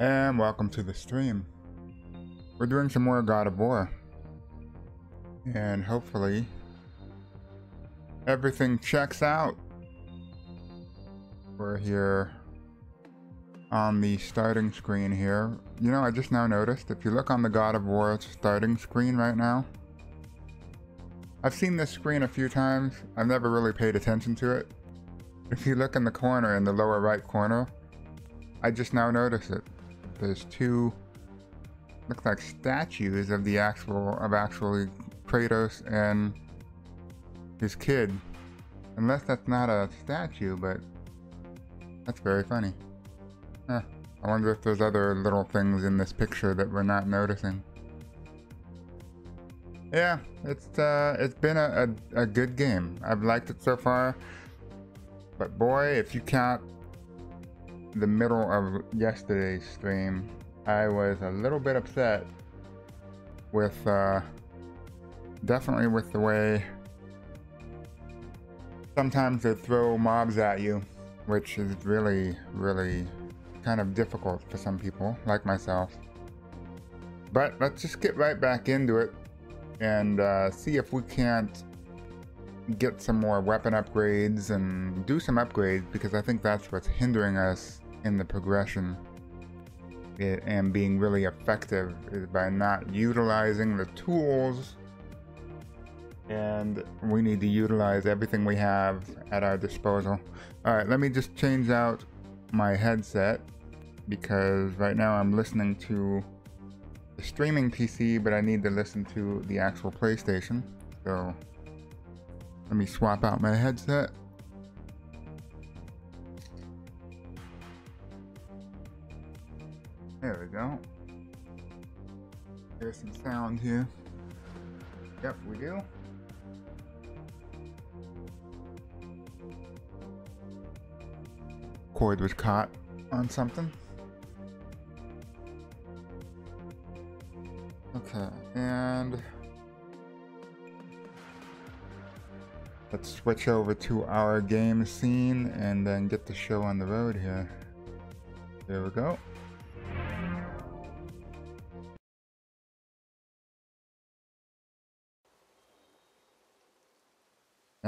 And welcome to the stream. We're doing some more God of War. And hopefully everything checks out. We're here on the starting screen here. You know, I just now noticed, if you look on the God of War starting screen right now, I've seen this screen a few times. I've never really paid attention to it. If you look in the corner, in the lower right corner, I just now noticed it. There's two, look like statues of the actual, of actually Kratos and his kid. Unless that's not a statue, but that's very funny. Huh. I wonder if there's other little things in this picture that we're not noticing. Yeah, it's uh, it's been a, a, a good game. I've liked it so far. But boy, if you count the middle of yesterday's stream, I was a little bit upset with, uh, definitely with the way sometimes they throw mobs at you, which is really, really kind of difficult for some people, like myself. But let's just get right back into it and uh, see if we can't get some more weapon upgrades and do some upgrades because I think that's what's hindering us in the progression it, and being really effective is by not utilizing the tools and we need to utilize everything we have at our disposal. Alright, let me just change out my headset because right now I'm listening to the streaming PC but I need to listen to the actual PlayStation so let me swap out my headset. There we go. There's some sound here. Yep, we do. Cord was caught on something. Okay, and Let's switch over to our game scene and then get the show on the road here. There we go.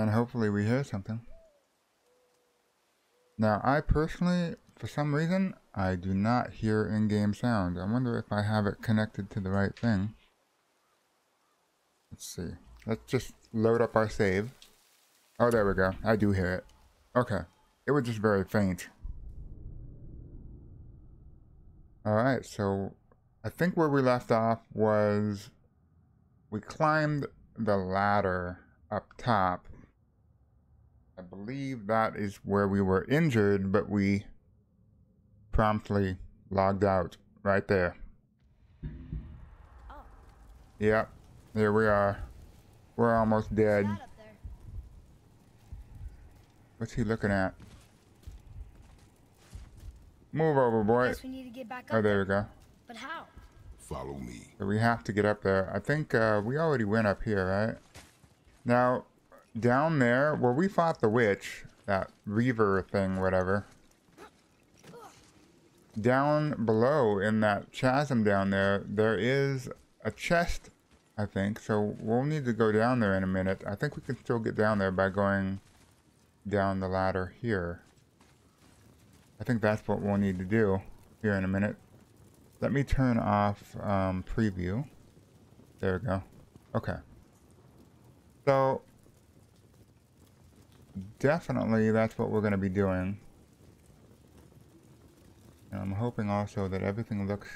And hopefully we hear something. Now, I personally, for some reason, I do not hear in-game sound. I wonder if I have it connected to the right thing. Let's see. Let's just load up our save. Oh, there we go. I do hear it. Okay. It was just very faint. Alright, so I think where we left off was we climbed the ladder up top. I believe that is where we were injured, but we promptly logged out right there. Oh. Yep, here we are. We're almost dead. What's he looking at? Move over, boy. oh, there we go. But how? Follow me. So we have to get up there. I think uh, we already went up here, right? Now, down there, where we fought the witch, that reaver thing, whatever. Down below in that chasm down there, there is a chest, I think. So we'll need to go down there in a minute. I think we can still get down there by going down the ladder here. I think that's what we'll need to do here in a minute. Let me turn off um, preview. There we go. Okay. So, definitely that's what we're going to be doing. And I'm hoping also that everything looks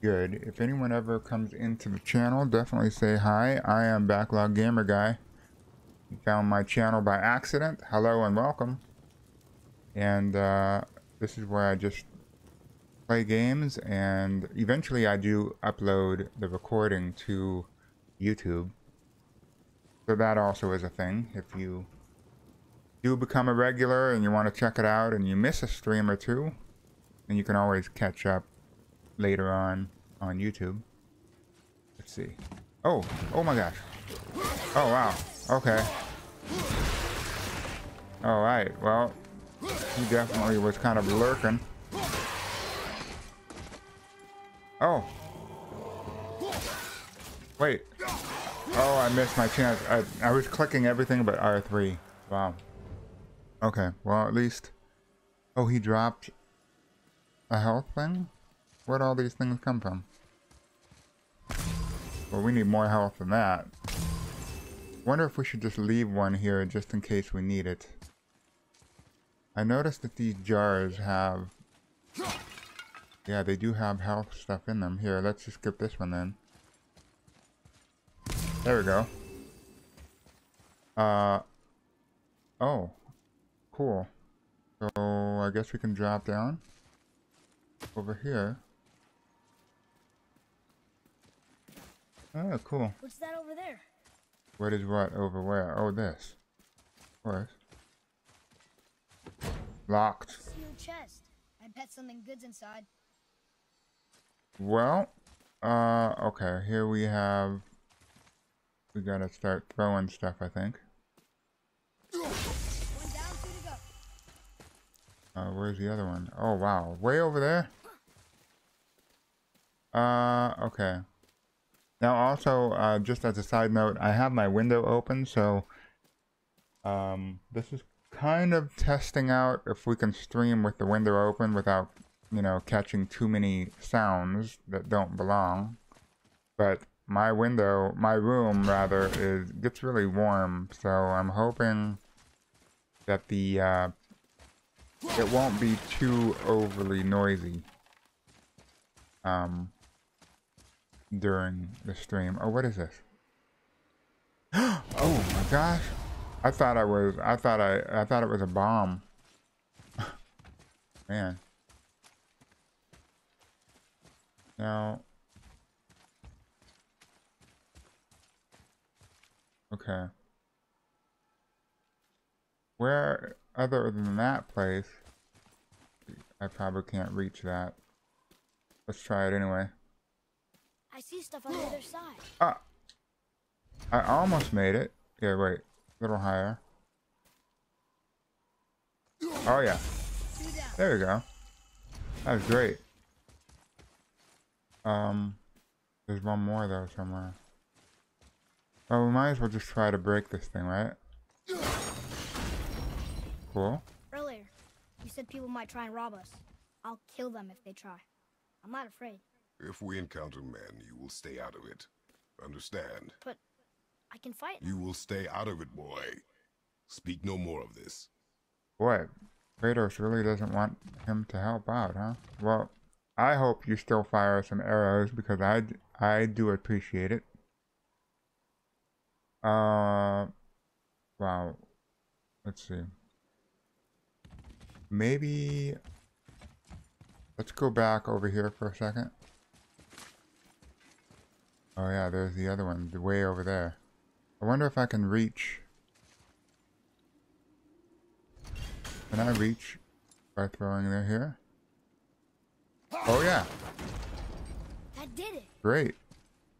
good. If anyone ever comes into the channel, definitely say hi. I am Backlog Gamer Guy. You found my channel by accident. Hello and welcome. And uh, this is where I just play games and eventually I do upload the recording to YouTube. So that also is a thing. If you do become a regular and you want to check it out and you miss a stream or two, then you can always catch up later on on YouTube. Let's see. Oh, oh my gosh. Oh wow. Okay. Alright, well, he definitely was kind of lurking. Oh. Wait. Oh, I missed my chance. I, I was clicking everything but R3. Wow. Okay, well at least... Oh, he dropped a health thing? Where'd all these things come from? Well, we need more health than that. Wonder if we should just leave one here just in case we need it. I noticed that these jars have... Yeah, they do have health stuff in them. Here, let's just skip this one then. There we go. Uh... Oh. Cool. So, I guess we can drop down. Over here. Oh, cool. What's that over there? What is what over where? Oh, this. Of course. Locked. Sealed chest. I bet something good's inside. Well, uh, okay. Here we have. We gotta start throwing stuff, I think. One down, two to go. Uh, where's the other one? Oh, wow. Way over there? Uh, okay. Now, also, uh, just as a side note, I have my window open, so um, this is kind of testing out if we can stream with the window open without, you know, catching too many sounds that don't belong. But my window, my room rather, is gets really warm, so I'm hoping that the uh, it won't be too overly noisy. Um, during the stream. Oh, what is this? oh my gosh. I thought I was, I thought I, I thought it was a bomb. Man. Now. Okay. Where, other than that place, I probably can't reach that. Let's try it anyway. I see stuff on the other side. Ah! I almost made it. Yeah, wait. A little higher. Oh, yeah. There we go. That was great. Um, there's one more, though, somewhere. Oh, we might as well just try to break this thing, right? Cool. Earlier, you said people might try and rob us. I'll kill them if they try. I'm not afraid, If we encounter men, you will stay out of it. Understand? but I can fight. You will stay out of it, boy. Speak no more of this. What? Kratos really doesn't want him to help out, huh? Well, I hope you still fire some arrows because I, I do appreciate it. Uh, wow. Let's see. Maybe. Let's go back over here for a second. Oh yeah, there's the other one, the way over there. I wonder if I can reach. Can I reach by throwing it here? Oh yeah, That did it. great.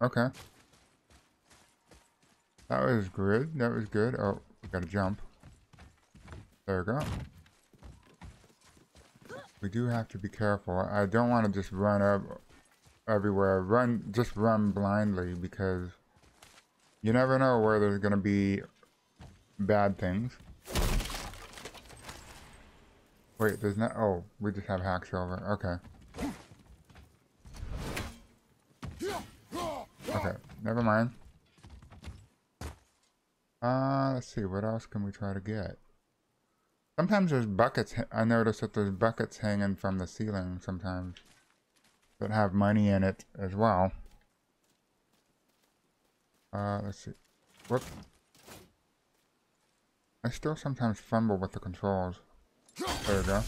Okay. That was good. That was good. Oh, we gotta jump. There we go. We do have to be careful. I don't want to just run up everywhere. Run, just run blindly because you never know where there's gonna be bad things. Wait, there's not. Oh, we just have hack silver. Okay. Okay, never mind. Uh, let's see, what else can we try to get? Sometimes there's buckets, I notice that there's buckets hanging from the ceiling sometimes that have money in it as well. Uh, let's see. What? I still sometimes fumble with the controls. There we go.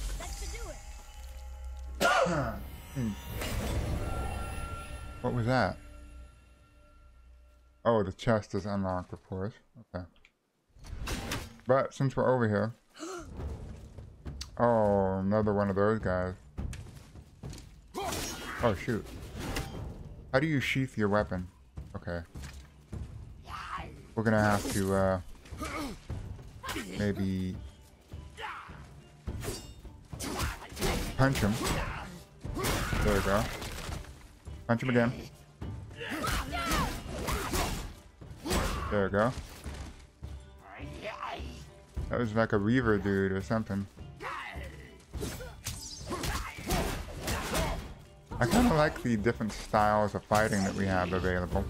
What was that? Oh, the chest is unlocked, of course. Okay. But since we're over here... Oh, another one of those guys. Oh, shoot. How do you sheath your weapon? Okay. We're gonna have to, uh... Maybe... Punch him. There we go. Punch him again. There we go. That was like a Reaver dude or something. I kind of like the different styles of fighting that we have available.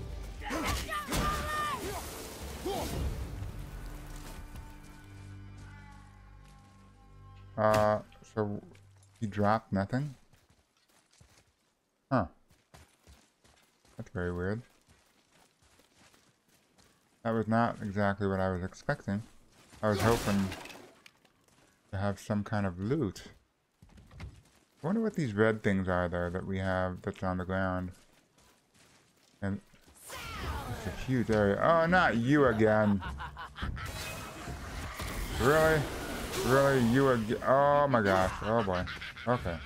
Uh, so he dropped nothing? Huh. That's very weird. That was not exactly what I was expecting. I was hoping to have some kind of loot. I wonder what these red things are there that we have that's on the ground. And it's a huge area. Oh, not you again. Really? Really? You again? Oh my gosh. Oh boy. Okay.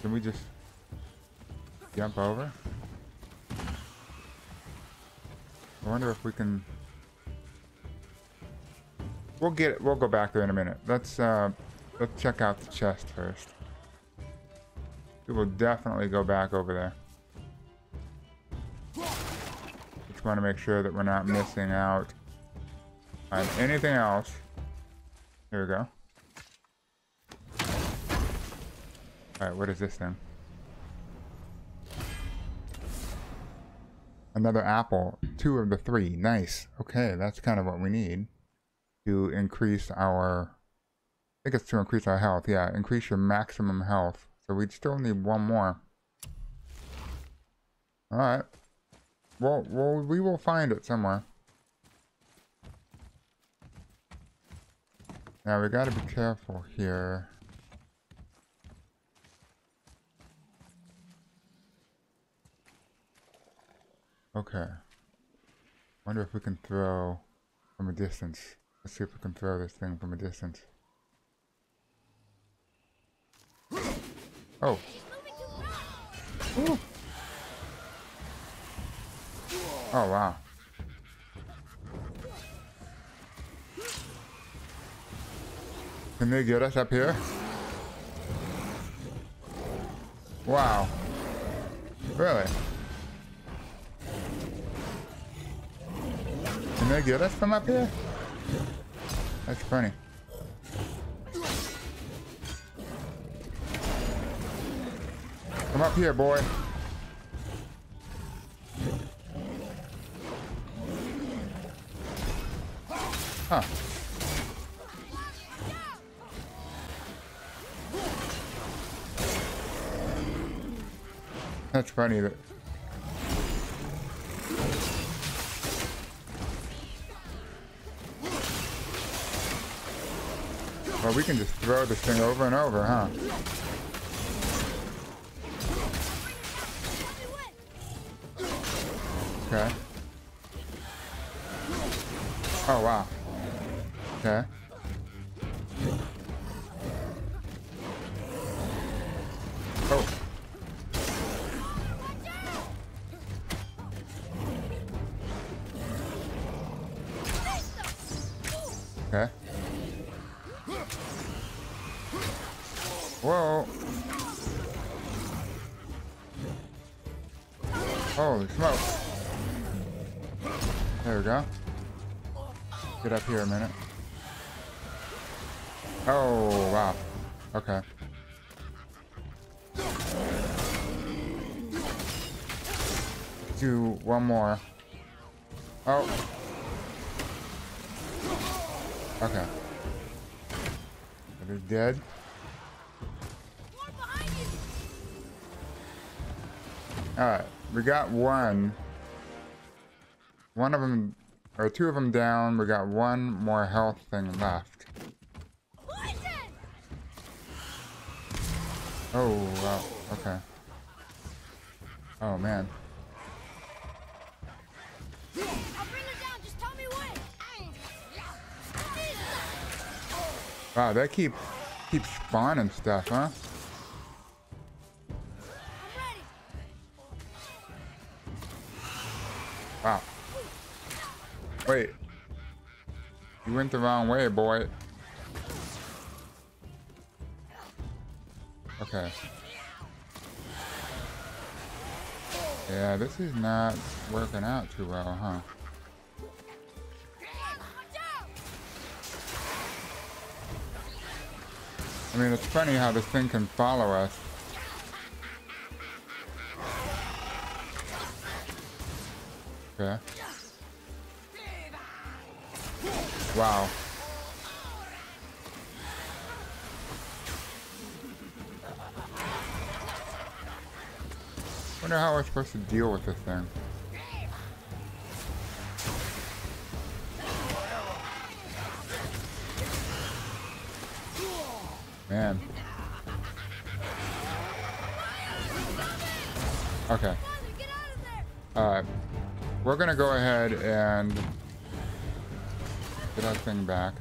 Can we just jump over? I wonder if we can We'll get it. We'll go back there in a minute. Let's uh, let's check out the chest first. We will definitely go back over there. Just want to make sure that we're not missing out on anything else. Here we go. Alright, what is this thing? Another apple. Two of the three. Nice. Okay, that's kind of what we need to increase our, I think it's to increase our health. Yeah, increase your maximum health. So we'd still need one more. All right. Well, well, we will find it somewhere. Now we gotta be careful here. Okay. Wonder if we can throw from a distance. Let's see if we can throw this thing from a distance. Oh. Ooh. Oh, wow. Can they get us up here? Wow. Really? Can they get us from up here? That's funny. Come up here, boy. Huh. That's funny that Well, we can just throw this thing over and over, huh? Okay. Oh, wow. Okay. Here a minute. Oh, wow. Okay. Do one more. Oh. Okay. Are they dead? Alright, we got one. One of them, or two of them down. We got one more health thing left. Oh, wow. Okay. Oh, man. Wow, they keep keep spawning stuff, huh? Went the wrong way, boy. Okay. Yeah, this is not working out too well, huh? I mean, it's funny how this thing can follow us. Okay. Wow. Wonder how we're supposed to deal with this thing. Man. Okay. Alright. We're gonna go ahead and that thing back.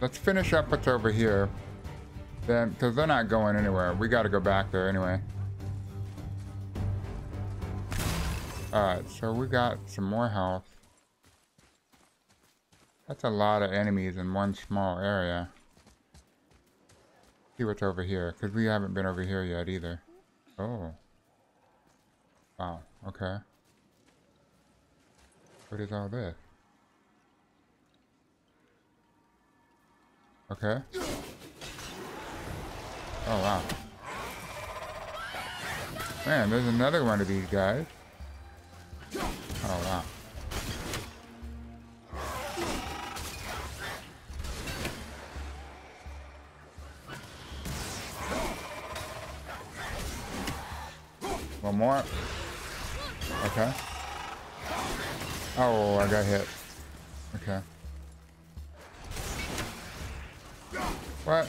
Let's finish up what's over here. Then, because they're not going anywhere. We gotta go back there anyway. Alright, so we got some more health. That's a lot of enemies in one small area. See what's over here, because we haven't been over here yet either. Oh. Wow, okay. What is all this? Okay. Oh, wow. Man, there's another one of these guys. Oh, wow. One more. Okay. Oh, I got hit. Okay. What?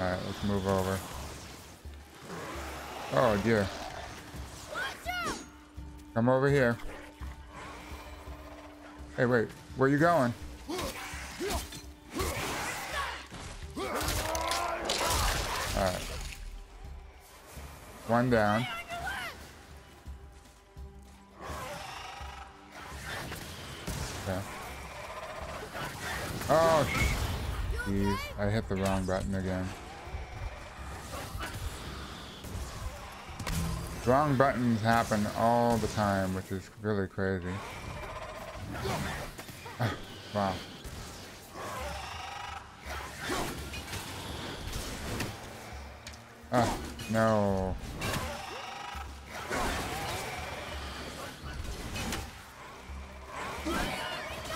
Alright, let's move over. Oh dear. Come over here. Hey, wait. Where you going? Alright. One down. I hit the wrong button again. Wrong buttons happen all the time, which is really crazy. wow. Ah, no.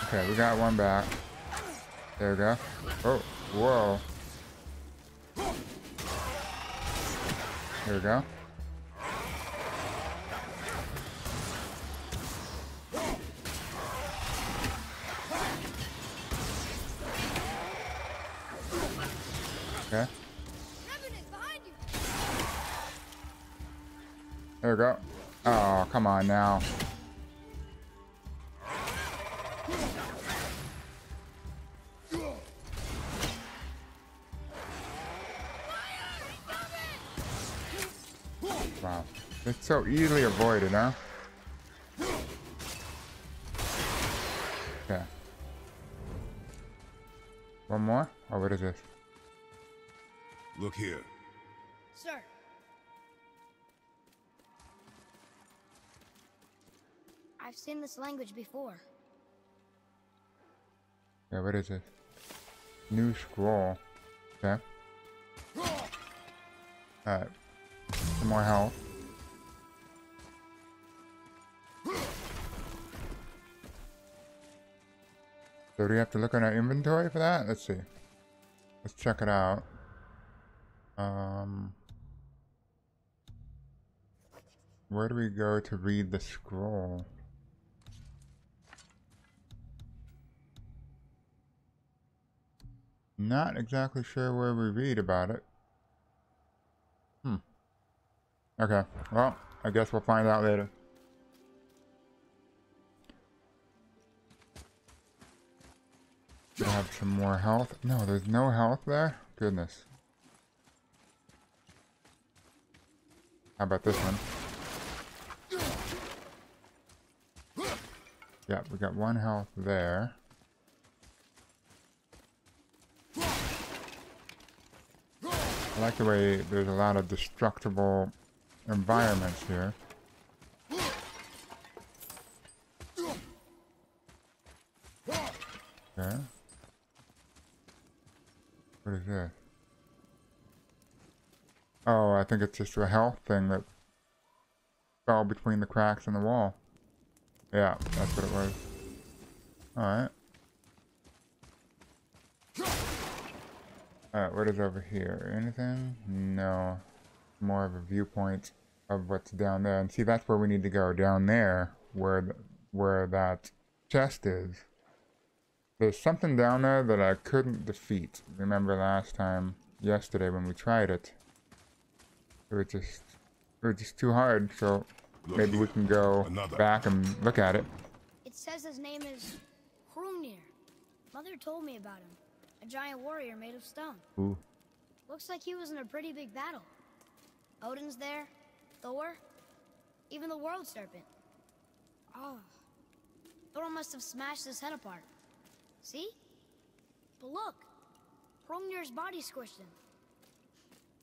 Okay, we got one back. There we go. Oh, whoa. There we go. Okay. There we go. Oh, come on now. So easily avoided, huh? Okay. One more? Or what is this? Look here. Sir. I've seen this language before. Yeah, what is this? New scroll. Okay. Alright. Some more health. So do we have to look on our inventory for that? Let's see. Let's check it out. Um, where do we go to read the scroll? Not exactly sure where we read about it. Hmm. Okay, well, I guess we'll find out later. I have some more health? No, there's no health there? Goodness. How about this one? Yeah, we got one health there. I like the way there's a lot of destructible environments here. What is this? Oh, I think it's just a health thing that fell between the cracks in the wall. Yeah, that's what it was. Alright. Alright, what is over here? Anything? No. More of a viewpoint of what's down there. And see, that's where we need to go. Down there, where, the, where that chest is. There's something down there that I couldn't defeat. Remember last time, yesterday when we tried it. It was just, it was just too hard, so Look maybe we can go Another. back and look at it. It says his name is Hrungnir. Mother told me about him. A giant warrior made of stone. Ooh. Looks like he was in a pretty big battle. Odin's there, Thor, even the World Serpent. Oh. Thor must have smashed his head apart. See? But look, Hrungnir's body squished him.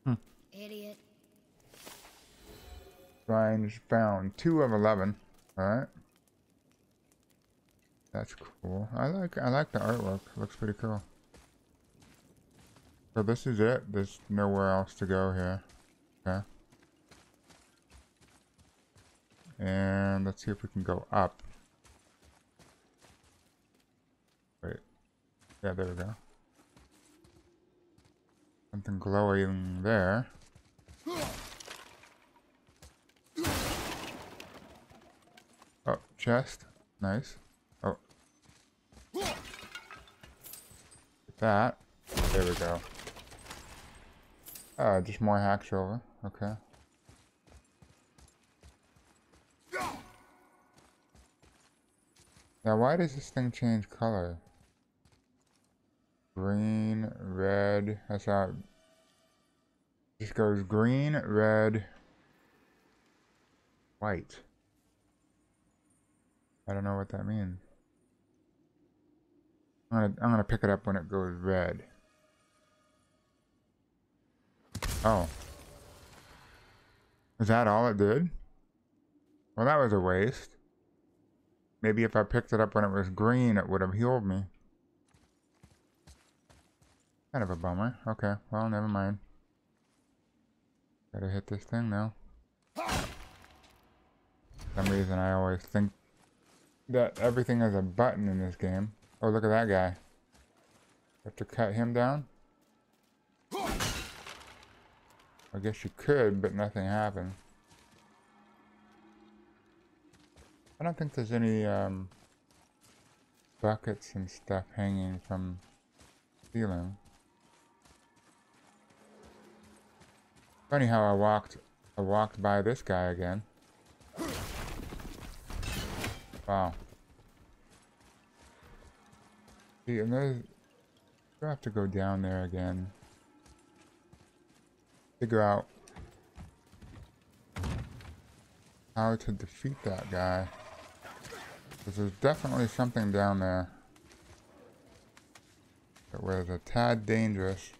Hmm. Idiot. Shrines found. Two of eleven. Alright. That's cool. I like I like the artwork. Looks pretty cool. So this is it. There's nowhere else to go here. Okay. And let's see if we can go up. Wait. Yeah, there we go. Something glowing there. Oh, chest. Nice. Oh. That. There we go. Oh, just more hack silver. Okay. Now, why does this thing change color? Green, red. I saw it. Just goes green, red, white. I don't know what that means. I'm gonna I'm gonna pick it up when it goes red. Oh. Is that all it did? Well, that was a waste. Maybe if I picked it up when it was green, it would have healed me. Kind of a bummer. Okay, well, never mind. Gotta hit this thing now. For some reason, I always think that everything is a button in this game. Oh, look at that guy. Have to cut him down? I guess you could, but nothing happened. I don't think there's any um, buckets and stuff hanging from ceiling. Funny how I walked I walked by this guy again. Wow. See, and there's I have to go down there again. Figure out how to defeat that guy. Because there's definitely something down there that was a tad dangerous.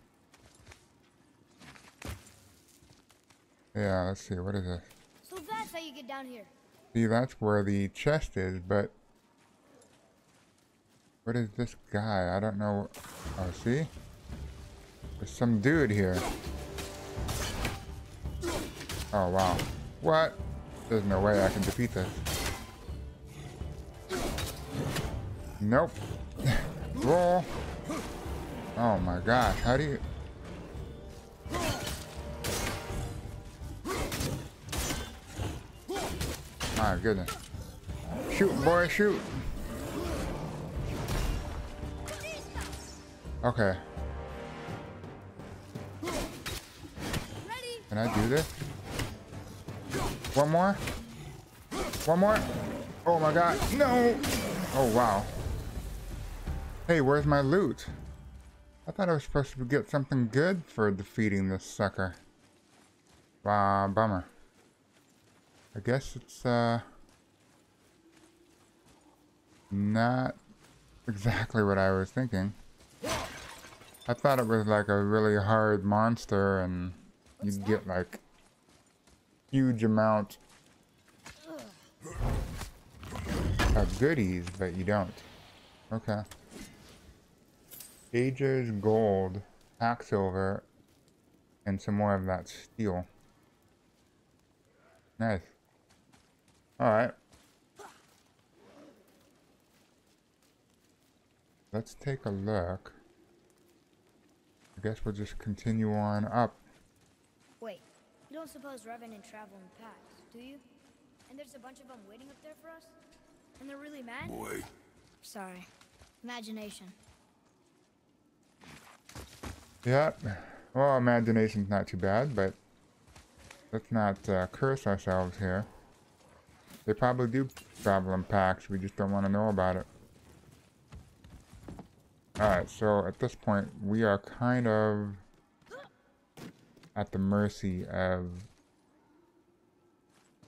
Yeah, let's see, what is this? So that's how you get down here. See, that's where the chest is, but... What is this guy? I don't know. Oh, see? There's some dude here. Oh, wow. What? There's no way I can defeat this. Nope. Roll. Oh my gosh, how do you... My goodness. Shoot, boy, shoot. Okay. Can I do this? One more? One more? Oh my god, no! Oh wow. Hey, where's my loot? I thought I was supposed to get something good for defeating this sucker. Wow, bummer. I guess it's, uh... Not exactly what I was thinking. I thought it was like a really hard monster and you'd get like huge amount of goodies, but you don't. Okay. Ages gold, silver, and some more of that steel. Nice. Alright. Let's take a look. I guess we'll just continue on up. Wait, you don't suppose Revenant travel in packs, do you? And there's a bunch of them waiting up there for us? And they're really mad? Boy. Sorry. Imagination. Yep. Well, imagination's not too bad, but let's not uh, curse ourselves here. They probably do travel in packs, we just don't want to know about it. Alright, so at this point, we are kind of at the mercy of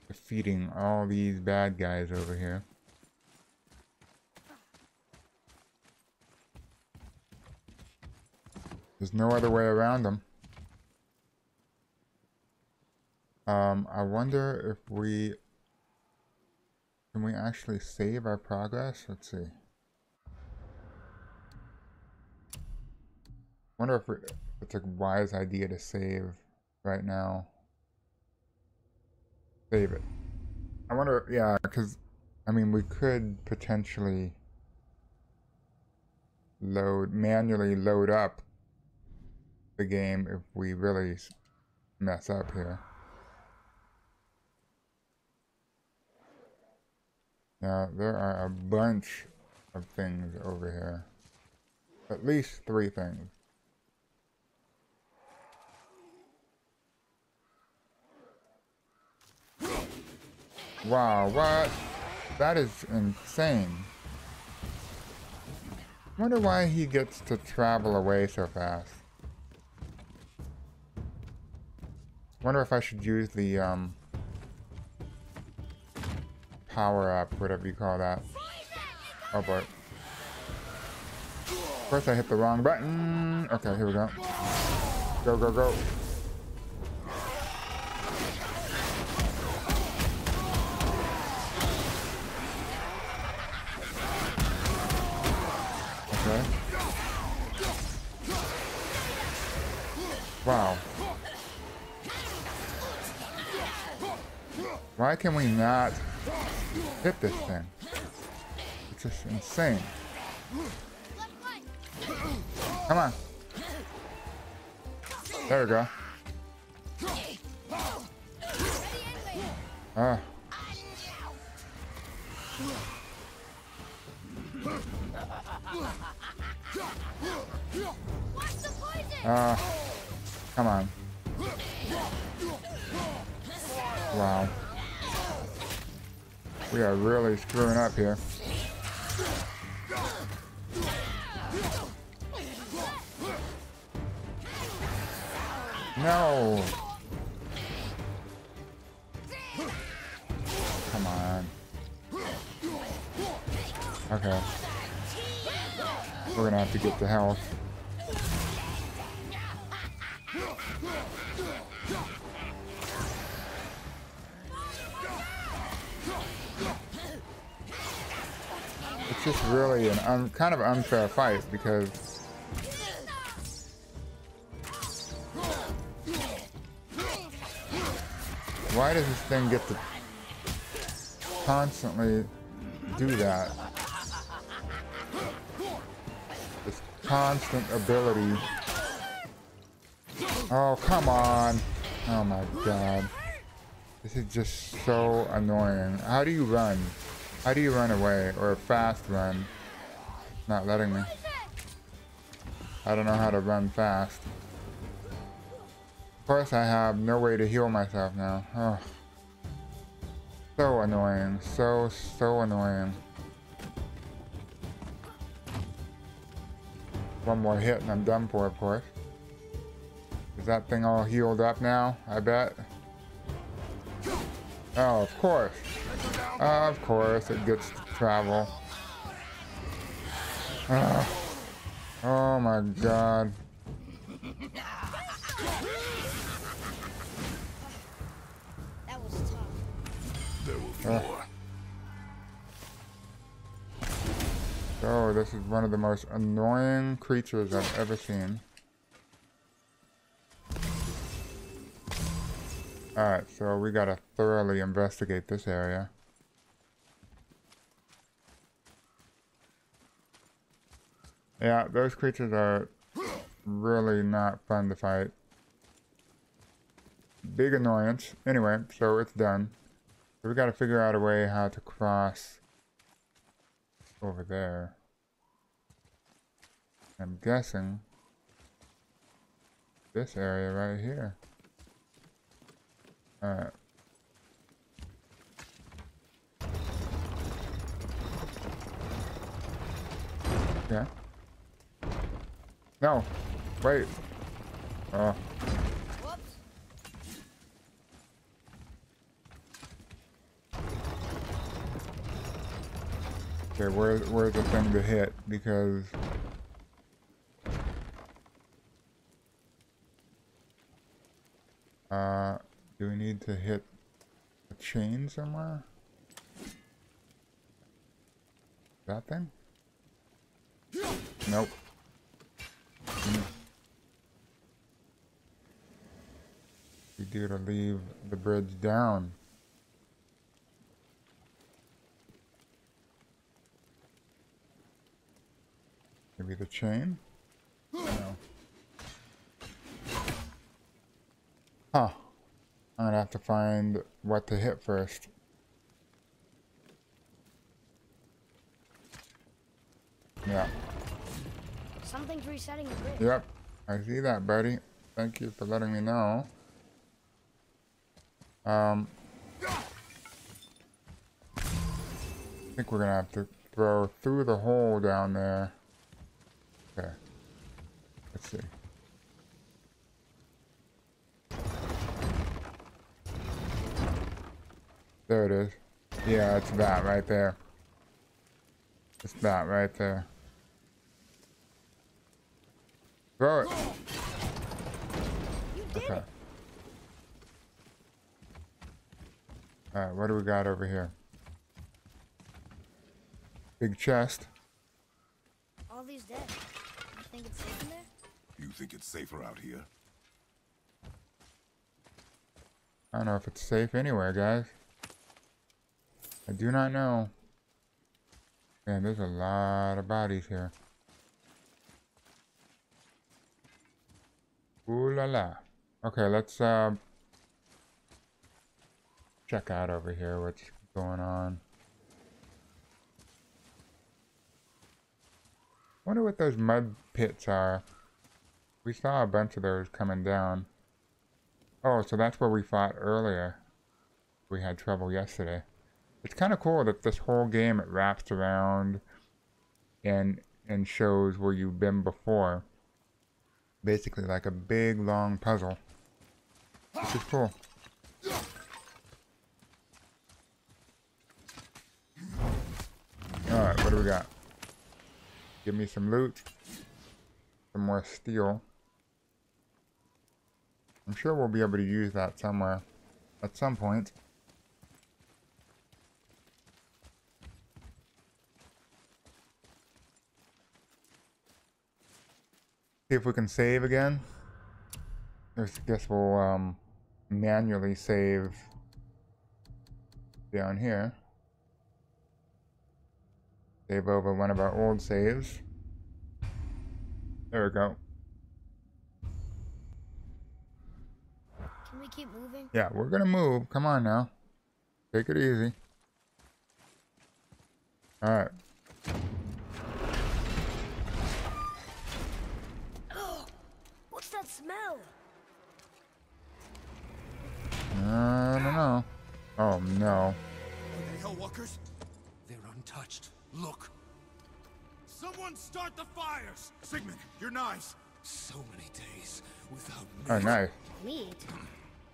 defeating all these bad guys over here. There's no other way around them. Um, I wonder if we... Can we actually save our progress? Let's see. wonder if it's a wise idea to save right now. Save it. I wonder, yeah, because, I mean, we could potentially load, manually load up the game if we really mess up here. Now, there are a bunch of things over here. At least three things. Wow, what? That is insane. Wonder why he gets to travel away so fast. Wonder if I should use the um power up, whatever you call that. Oh boy. Of course I hit the wrong button. Okay, here we go. Go, go, go. Okay. Wow. Why can we not hit this thing? It's just insane. Come on. There we go. Ah. Ah. Uh. Come on. Screwing up here. No! Come on. Okay. We're gonna have to get the health. Kind of unfair fight because why does this thing get to constantly do that? This constant ability. Oh, come on. Oh my god. This is just so annoying. How do you run? How do you run away? Or a fast run? Not letting me. I don't know how to run fast. Of course I have no way to heal myself now. So annoying. So, so annoying. One more hit and I'm done for, of course. Is that thing all healed up now? I bet. Oh, of course. Of course, it gets to travel. Uh, oh my god. That was tough. There will be Ah. more. So this is one of the most annoying creatures I've ever seen. Alright, so we gotta thoroughly investigate this area. Yeah, those creatures are really not fun to fight. Big annoyance. Anyway, so it's done. So we gotta figure out a way how to cross over there. I'm guessing this area right here. Alright. Yeah. No. Wait. Oh. Okay, where, where's the thing to hit? Because... Uh, do we need to hit a chain somewhere? That thing? Nope. Hmm. We do to leave the bridge down. Maybe the chain? No. Huh. I'm gonna have to find what to hit first. Yeah. Something's resetting the bridge. Yep. I see that, buddy. Thank you for letting me know. Um. I think we're gonna have to throw through the hole down there. Okay. Let's see. There it is. Yeah, it's that right there. It's that right there. Throw it. You did Okay. it. Alright, what do we got over here? Big chest. All these dead. You think it's safe in there? You think it's safer out here? I don't know if it's safe anywhere, guys. I do not know. Man, there's a lot of bodies here. Ooh la la. Okay, let's uh, check out over here what's going on. Wonder what those mud pits are. We saw a bunch of those coming down. Oh, so that's where we fought earlier. We had trouble yesterday. It's kind of cool that this whole game it wraps around and and shows where you've been before. Basically like a big long puzzle. Which is cool. Alright, what do we got? Give me some loot. Some more steel. I'm sure we'll be able to use that somewhere. At some point. See if we can save again. I guess we'll um, manually save down here. Save over one of our old saves. There we go. Can we keep moving? Yeah, we're gonna move. Come on now. Take it easy. Alright. What's that smell? I don't know. Oh no. Are they Hellwalkers? They're untouched. Look. Someone start the fires! Sigmund, your knives! So many days without Oh, meat. nice. Meat?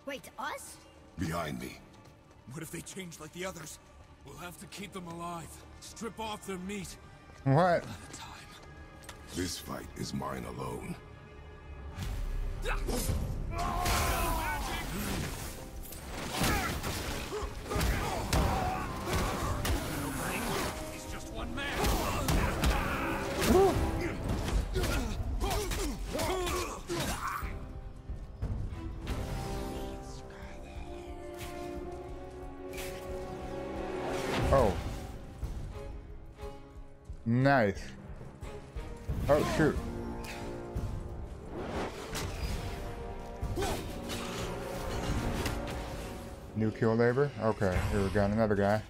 Wait, us? Behind me. What if they change like the others? We'll have to keep them alive. Strip off their meat What? at a time. This fight is mine alone. Oh. Nice. Oh, shoot. New kill labor? Okay, here we got another guy.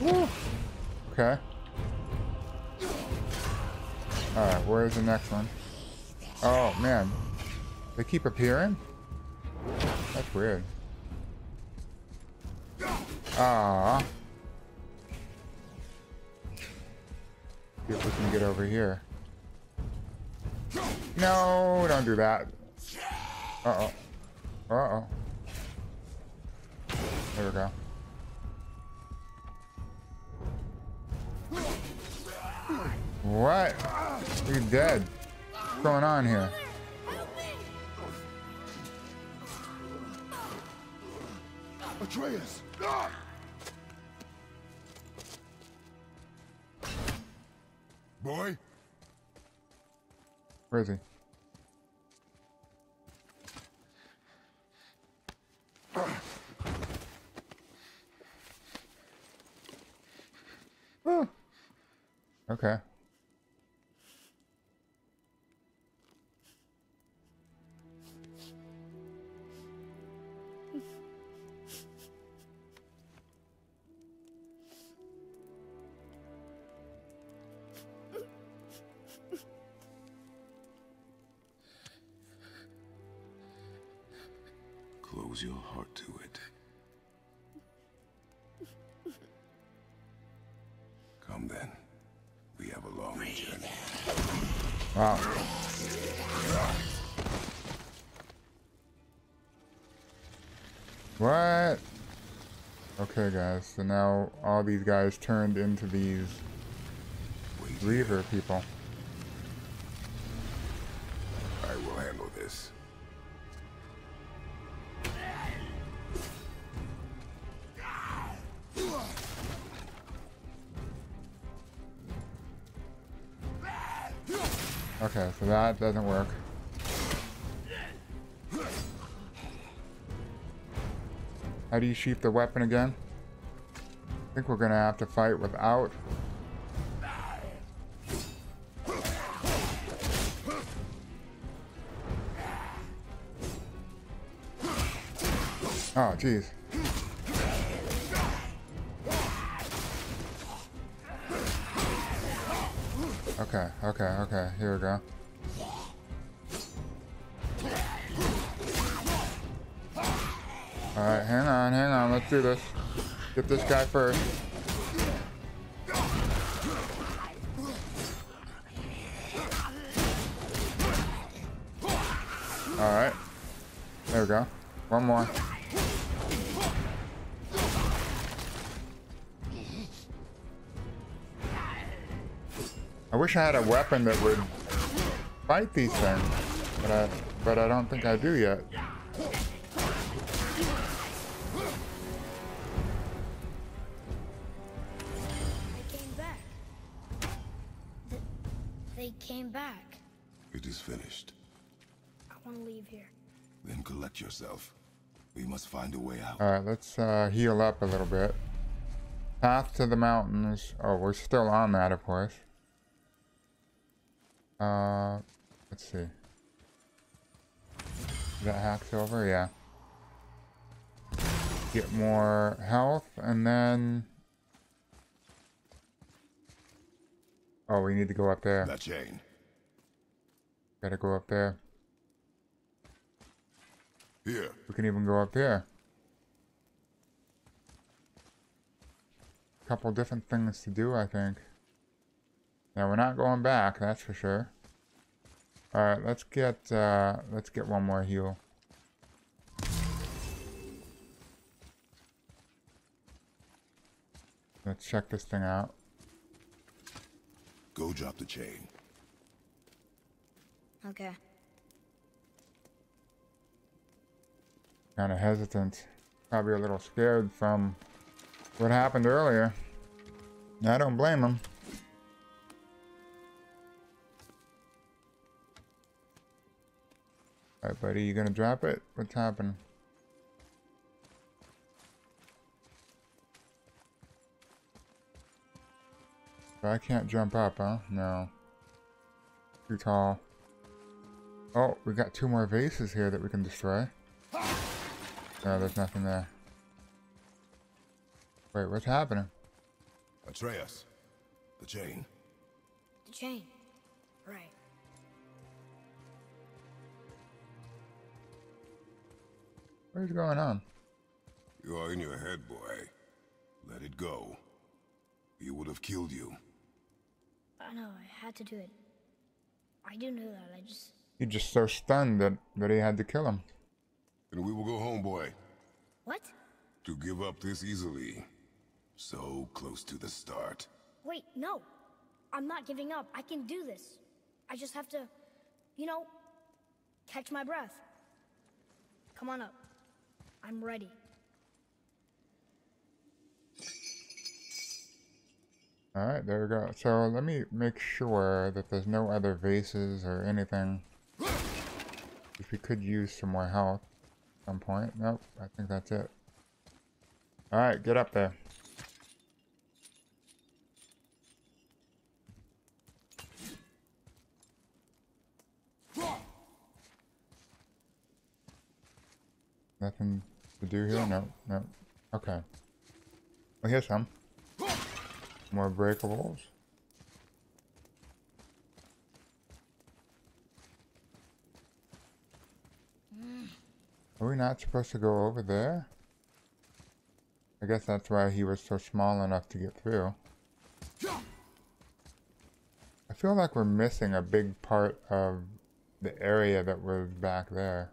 Woo. Okay. Alright, where's the next one? Oh, man. They keep appearing? That's weird. Ah. See if we can get over here. No, don't do that. Uh-oh. Uh-oh. There we go. What? You're dead. What's going on here? Atreus! Boy, Where is he? Oh. Okay. Okay, guys. So now all these guys turned into these Reaver people. I will handle this. Okay, so that doesn't work. How do you sheath the weapon again? I think we're gonna have to fight without. Oh, jeez. Okay, okay, okay. Here we go. Alright, hang on, hang on. Let's do this. Get this guy first. Alright. There we go. One more. I wish I had a weapon that would fight these things, but I, but I don't think I do yet. Alright, let's uh, heal up a little bit. Path to the mountains. Oh, we're still on that, of course. Uh, let's see. Is that hack silver, Yeah. Get more health, and then... Oh, we need to go up there. That chain. Gotta go up there. Here. We can even go up there. Couple different things to do, I think. Now we're not going back, that's for sure. Alright, let's get uh let's get one more heal. Let's check this thing out. Go drop the chain. Okay. Kind of hesitant. Probably a little scared from what happened earlier. I don't blame him. Alright, buddy, you gonna drop it? What's happening? I can't jump up, huh? No. Too tall. Oh, we got two more vases here that we can destroy. No, there's nothing there. Wait, what's happening? Atreus, the chain. The chain. Right. What is going on? You are in your head, boy. Let it go. He would have killed you. I know, I had to do it. I do know that, I just... He's just so stunned that, that he had to kill him. And we will go home, boy. What? To give up this easily. So close to the start. Wait, no. I'm not giving up. I can do this. I just have to, you know, catch my breath. Come on up. I'm ready. Alright, there we go. So let me make sure that there's no other vases or anything. If we could use some more health at some point. Nope, I think that's it. Alright, get up there. Nothing to do here? No, no. Okay. Well, here's some. More breakables. Are we not supposed to go over there? I guess that's why he was so small enough to get through. I feel like we're missing a big part of the area that was back there.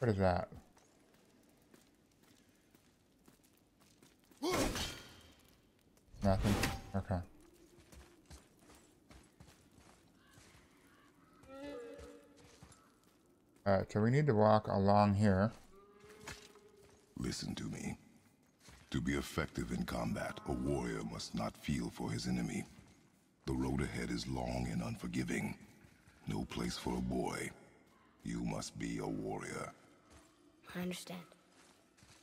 What is that? Nothing? Okay. Alright, so we need to walk along here. Listen to me. To be effective in combat, a warrior must not feel for his enemy. The road ahead is long and unforgiving. No place for a boy. You must be a warrior. I understand.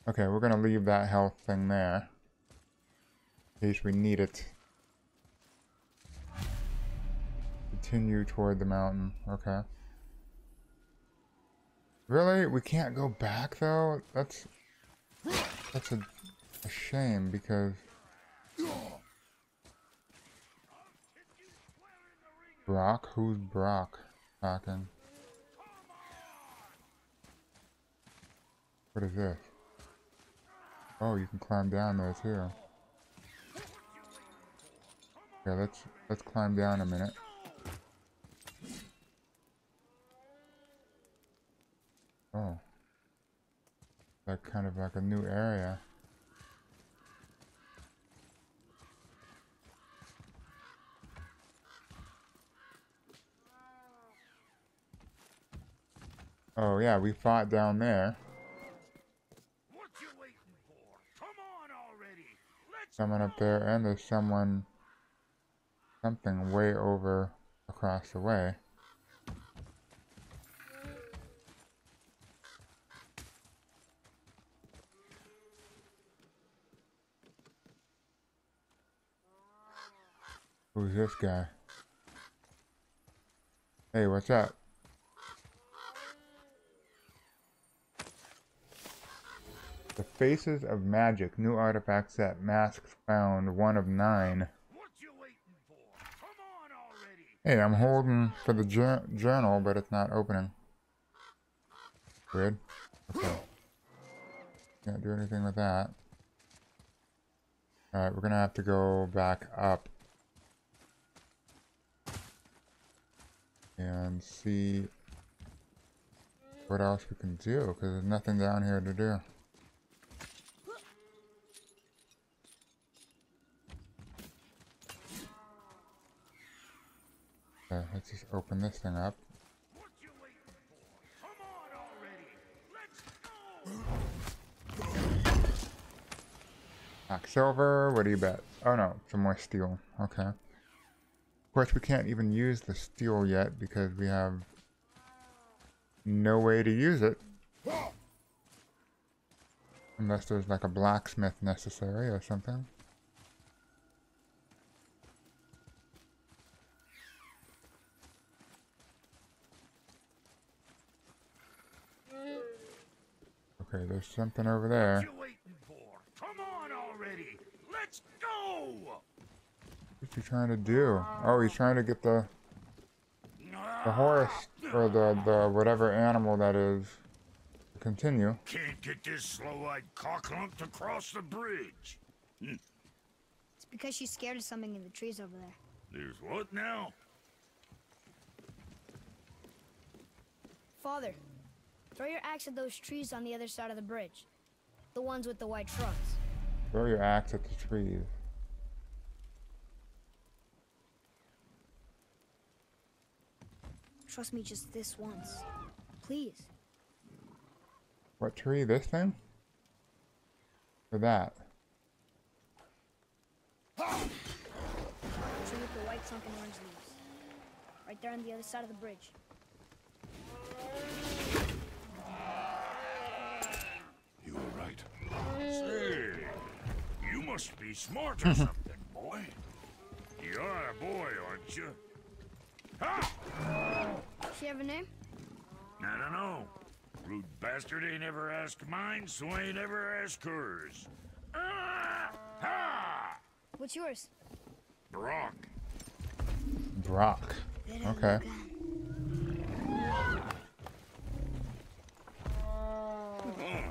Okay, we're gonna leave that health thing there. In case we need it. Continue toward the mountain. Okay. Really? We can't go back though? That's that's a, a shame because Brok? Who's Brok talking? What is this? Oh, you can climb down there too. Yeah, let's let's climb down a minute. Oh. Like kind of like a new area. Oh yeah, we fought down there. What you waiting for? Come on already. Let's Someone up there, and there's someone, something way over across the way. Who's this guy? Hey, what's up? The Faces of Magic, new artifact set, masks found, one of nine. What you waiting for? Come on already. Hey, I'm holding for the jour journal, but it's not opening. Weird. Okay. Can't do anything with that. Alright, we're gonna have to go back up. And see what else we can do, because there's nothing down here to do. Okay. let's just open this thing up. Black silver, what do you bet? Oh no, some more steel. Okay. Of course, we can't even use the steel yet because we have no way to use it. Unless there's like a blacksmith necessary or something. Okay, there's something over there. What you waiting for? Come on already. Let's go. What's he trying to do? Oh, he's trying to get the the horse or the the whatever animal that is continue. Can't get this slow-eyed cocklump to cross the bridge. Hmm. It's because she's scared of something in the trees over there. There's what now? Father, throw your axe at those trees on the other side of the bridge. The ones with the white trunks. Throw your axe at the trees. Trust me just this once. Please. What tree? This thing? Or that? Tree with the white sunken orange leaves. Right there on the other side of the bridge. You were right. Say, you must be smart or something, boy. You are a boy, aren't you? Ha! She have a name? I don't know. Rude bastard ain't ever asked mine, so ain't ever asked hers. Ah! Ha! What's yours? Brok. Brok. Okay. Huh.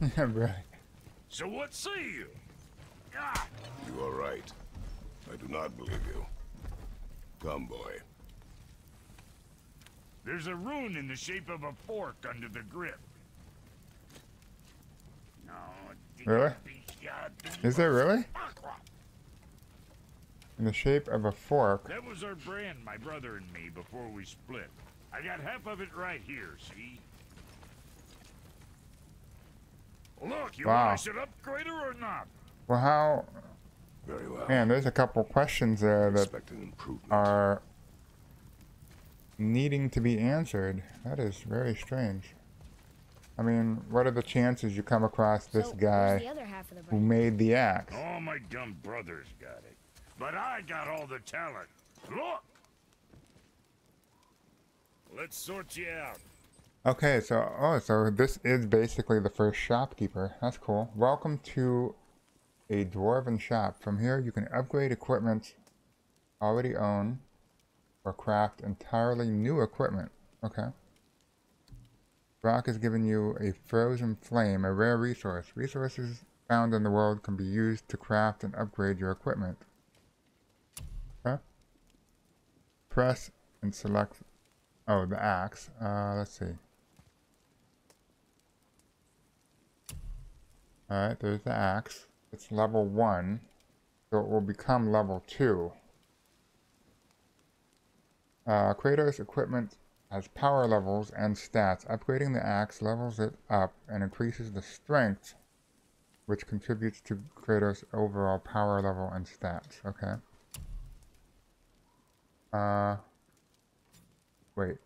yeah, right. So what say you? Ah! You are right. I do not believe you. Come, boy. There's a rune in the shape of a fork under the grip. No, Really? Is there really? In the shape of a fork. That was our brand, my brother and me, before we split. I got half of it right here, see? Look, you Wow. want I should upgrade her or not? Well, how? Very well. Man, there's a couple questions there that Expect an improvement. are needing to be answered. That is very strange. I mean, what are the chances you come across this so, guy the other half of the who made the axe? All my dumb brothers got it. But I got all the talent. Look! Let's sort you out. Okay, so oh, so this is basically the first shopkeeper. That's cool. Welcome to a dwarven shop. From here, you can upgrade equipment already owned or craft entirely new equipment. Okay. Brok has given you a frozen flame, a rare resource. Resources found in the world can be used to craft and upgrade your equipment. Okay. Press and select. Oh, the axe. Uh, let's see. Alright, there's the axe. It's level 1, so it will become level 2. Uh, Kratos equipment has power levels and stats. Upgrading the axe levels it up and increases the strength, which contributes to Kratos' overall power level and stats. Okay. Uh, wait.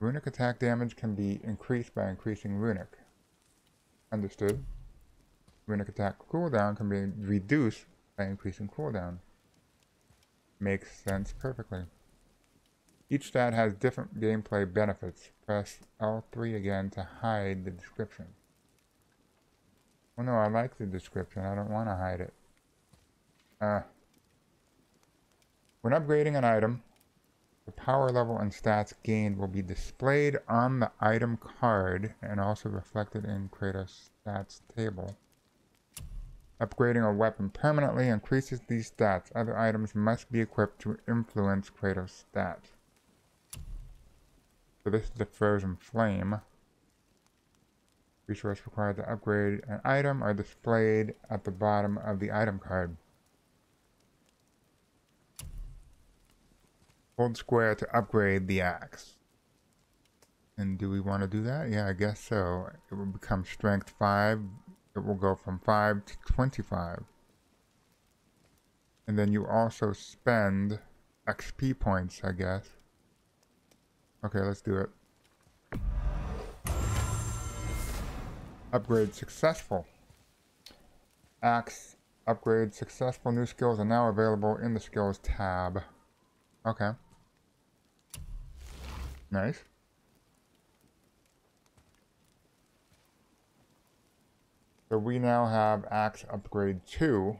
Runic attack damage can be increased by increasing runic. Understood. Runic attack cooldown can be reduced by increasing cooldown. Makes sense perfectly. Each stat has different gameplay benefits. Press L3 again to hide the description. Oh no, I like the description. I don't want to hide it. Uh. When upgrading an item, the power level and stats gained will be displayed on the item card and also reflected in Kratos' stats table. Upgrading a weapon permanently increases these stats. Other items must be equipped to influence Kratos' stats. So this is the Frozen Flame. Resource required to upgrade an item are displayed at the bottom of the item card. Hold square to upgrade the axe. And do we want to do that? Yeah, I guess so. It will become strength 5. It will go from 5 to 25. And then you also spend XP points, I guess. Okay, let's do it. Upgrade successful. Axe upgrade successful. New skills are now available in the skills tab. Okay. Nice. So we now have axe upgrade 2.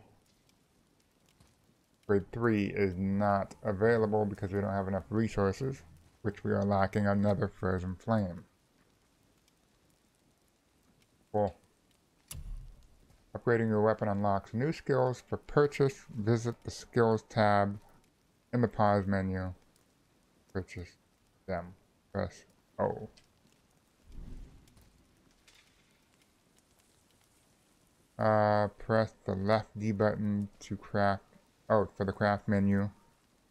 Upgrade 3 is not available because we don't have enough resources, which we are lacking another frozen flame. Cool. Upgrading your weapon unlocks new skills. For purchase, visit the skills tab in the pause menu. Purchase them. Press O. Uh, press the left D button to craft, oh, for the craft menu,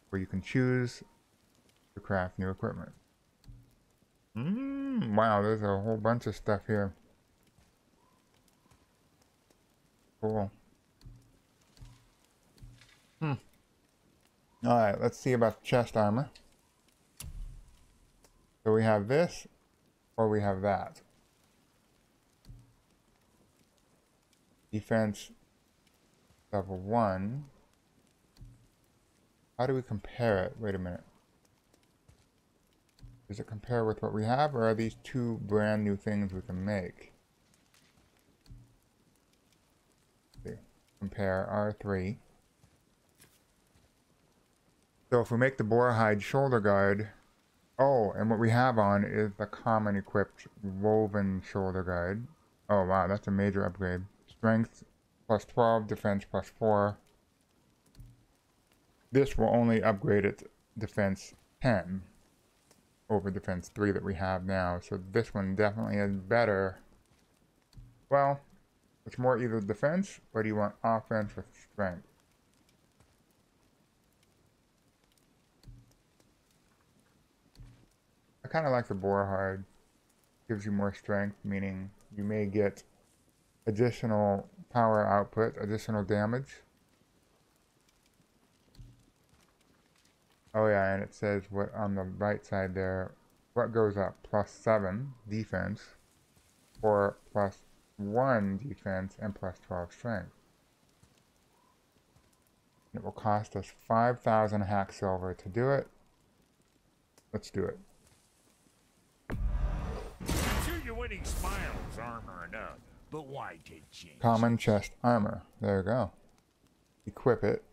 where you can choose to craft new equipment. Mm, wow, there's a whole bunch of stuff here. Cool. Hmm. Alright, let's see about chest armor. So we have this, or we have that. Defense level 1. How do we compare it? Wait a minute. Does it compare with what we have, or are these two brand new things we can make? Compare R3. So if we make the boar hide shoulder guard, oh, and what we have on is the common equipped woven shoulder guard. Oh wow, that's a major upgrade. Strength plus 12, defense plus 4. This will only upgrade its defense 10 over defense 3 that we have now. So this one definitely is better. Well, it's more either defense, or do you want offense with strength? Kind of like the boar hide. Gives you more strength, meaning you may get additional power output, additional damage. Oh yeah, and it says what on the right side there, what goes up? Plus 7 defense, or plus 1 defense and plus 12 strength. It will cost us 5,000 hack silver to do it. Let's do it. Winning smiles armor enough, but why take chances? Common chest armor. There you go. Equip it.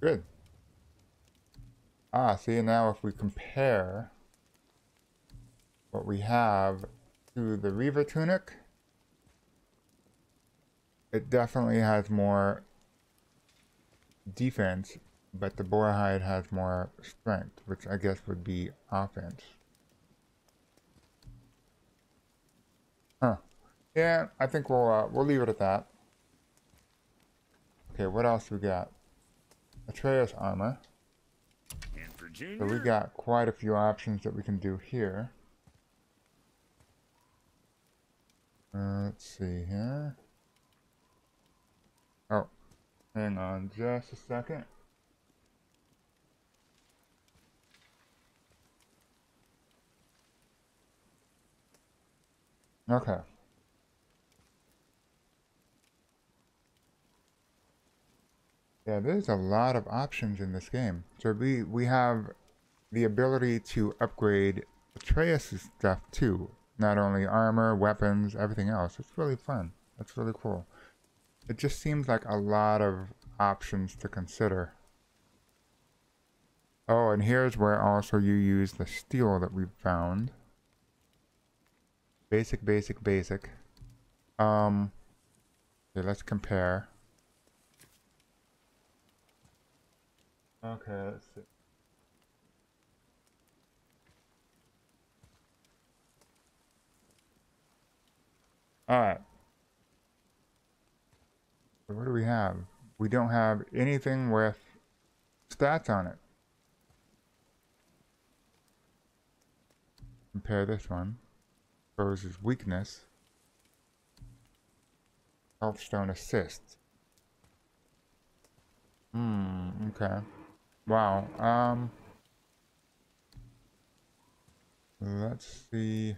Good. Ah, see now if we compare what we have to the Reaver tunic, it definitely has more defense, but the boar hide has more strength, which I guess would be offense. Huh. Yeah, I think we'll uh, we'll leave it at that. Okay, what else we got? Atreus armor. So we got quite a few options that we can do here. Uh, let's see here. Oh, hang on just a second. Okay. Yeah, there's a lot of options in this game. So we, we have the ability to upgrade Atreus' stuff too. Not only armor, weapons, everything else. It's really fun. That's really cool. It just seems like a lot of options to consider. Oh, and here's where also you use the steel that we found. Basic, basic, basic. Um, okay, let's compare. Okay, let's see. Alright. What do we have? We don't have anything with stats on it. Compare this one. Exposes weakness. Healthstone assist. Hmm, okay. Wow. Um let's see.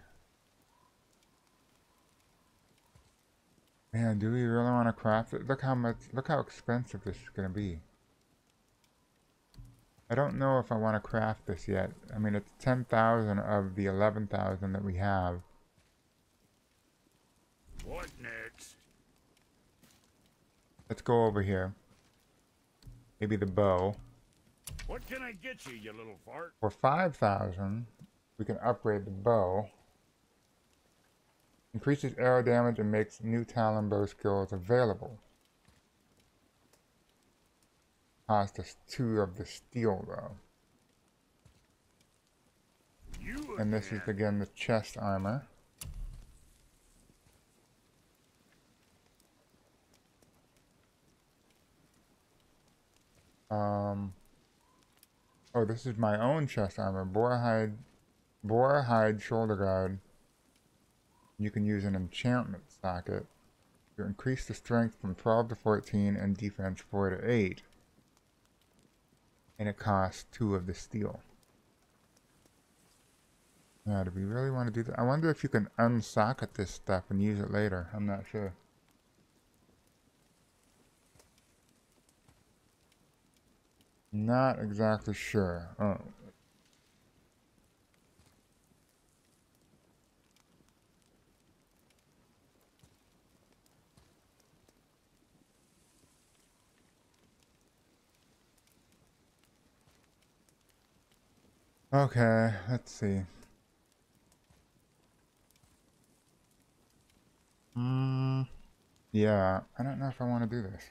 Man, do we really want to craft it? Look how much look how expensive this is gonna be. I don't know if I want to craft this yet. I mean it's ten thousand of the eleven thousand that we have. What next? Let's go over here. Maybe the bow. What can I get you, you little fart? For 5,000, we can upgrade the bow. Increases arrow damage and makes new Talon bow skills available. Cost us two of the steel though. You And this is again the chest armor. Um. Oh, this is my own chest armor. Boar hide, boar hide shoulder guard. You can use an enchantment socket to increase the strength from 12 to 14 and defense 4 to 8. And it costs two of the steel. Now, do we really want to do that? I wonder if you can unsocket this stuff and use it later. I'm not sure. Not exactly sure. Oh. Okay, let's see. Hmm. Yeah, I don't know if I want to do this.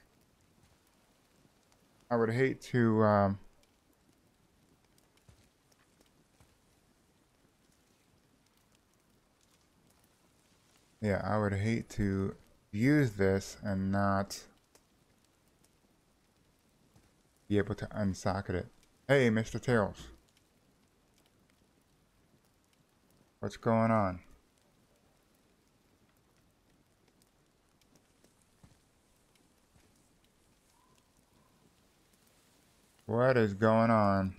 I would hate to, um... Yeah, I would hate to use this and not be able to unsocket it. Hey, Mr. Tails. What's going on? What is going on?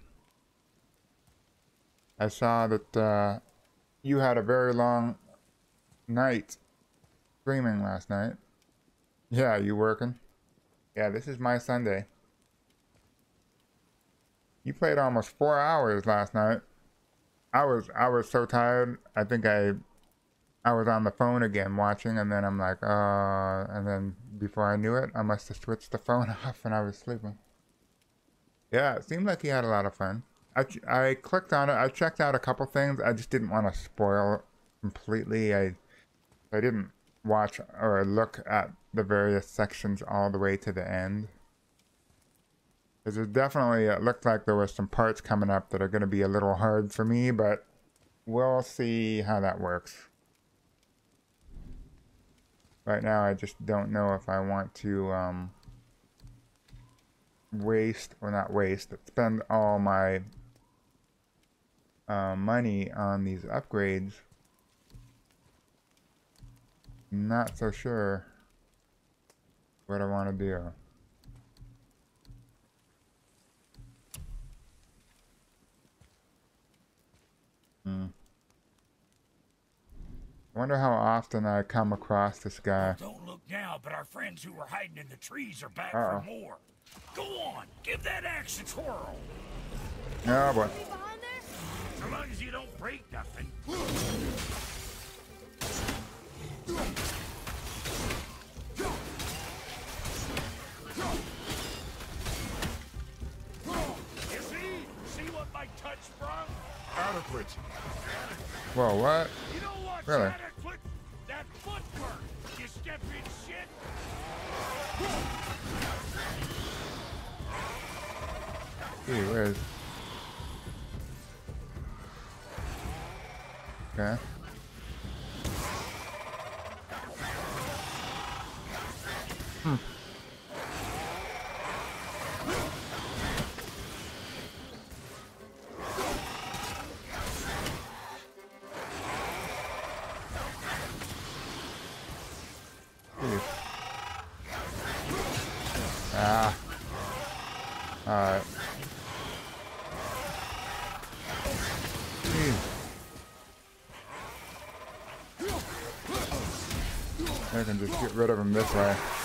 I saw that uh, you had a very long night streaming last night. Yeah, you working? Yeah, this is my Sunday. You played almost four hours last night. I was I was so tired. I think I I was on the phone again watching, and then I'm like, uh, and then before I knew it, I must have switched the phone off and I was sleeping. Yeah, it seemed like he had a lot of fun. I, I clicked on it. I checked out a couple things. I just didn't want to spoil completely. I I didn't watch or look at the various sections all the way to the end. Because it definitely it looked like there were some parts coming up that are going to be a little hard for me, but we'll see how that works. Right now, I just don't know if I want to um, waste, or not waste, but spend all my uh, money on these upgrades. Not so sure what I want to do. Hmm. I wonder how often I come across this guy. Don't look now, but our friends who were hiding in the trees are back Uh-oh. for more. Go on, give that axe a twirl. Oh boy. As long as you don't break nothing. You see? See what my touch brought? Adequate. Whoa, what? You know what's really? adequate? That footwork. You step in shit. Gee whiz. Okay. Hmm. Get rid of him this way.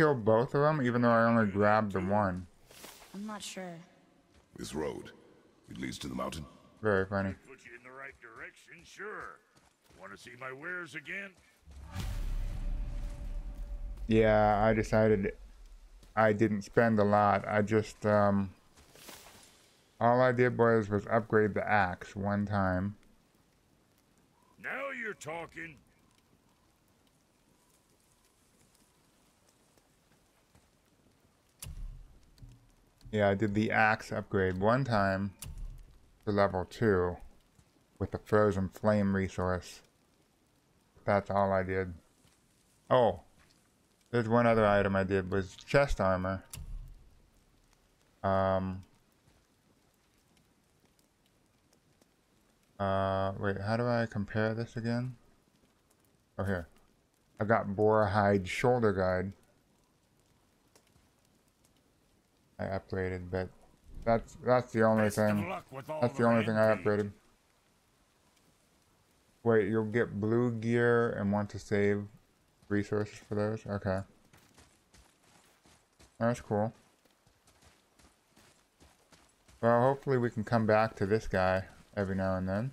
Kill. Killed both of them even though I only grabbed the one. I'm not sure. This road, it leads to the mountain. Very funny. Put you in the right direction, sure. Want to see my wares again? Yeah, I decided I didn't spend a lot. I just, um, all I did was, was upgrade the axe one time. Now you're talking. Yeah, I did the axe upgrade one time to level 2 with the frozen flame resource. That's all I did. Oh, there's one other item I did was chest armor. Um. Uh, wait, how do I compare this again? Oh, here. I got boar hide shoulder guard. I upgraded, but that's that's the only Best thing. luck with all That's the only thing I upgraded. Wait, you'll get blue gear and want to save resources for those? Okay. That's cool. Well, hopefully we can come back to this guy every now and then.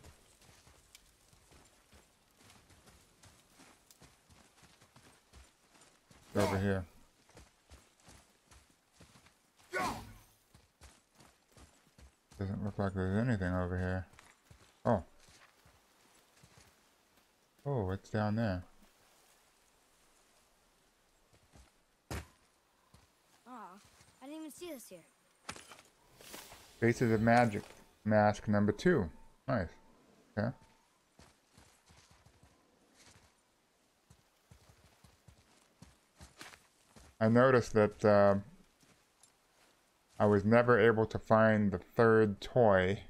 Over here. Doesn't look like there's anything over here. Oh. Oh, what's down there? Aw, I didn't even see this here. Faces of Magic mask number two. Nice. Yeah. I noticed that uh, I was never able to find the third toy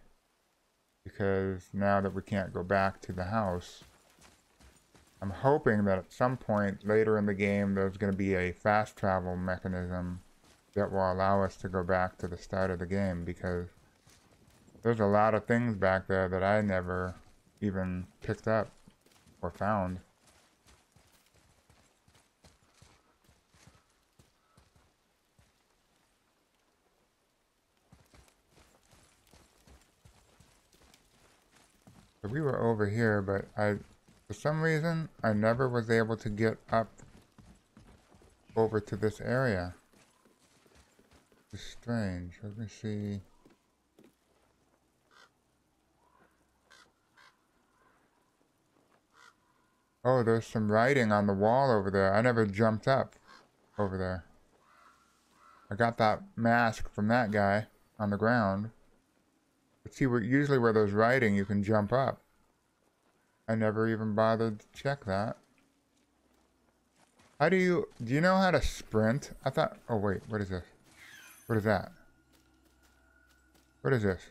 because now that we can't go back to the house, I'm hoping that at some point later in the game there's going to be a fast travel mechanism that will allow us to go back to the start of the game because there's a lot of things back there that I never even picked up or found. We were over here, but I, for some reason, I never was able to get up over to this area. It's strange. Let me see. Oh, there's some writing on the wall over there. I never jumped up over there. I got that mask from that guy on the ground. See, where, usually where there's writing, you can jump up. I never even bothered to check that. How do you... Do you know how to sprint? I thought... Oh, wait. What is this? What is that? What is this?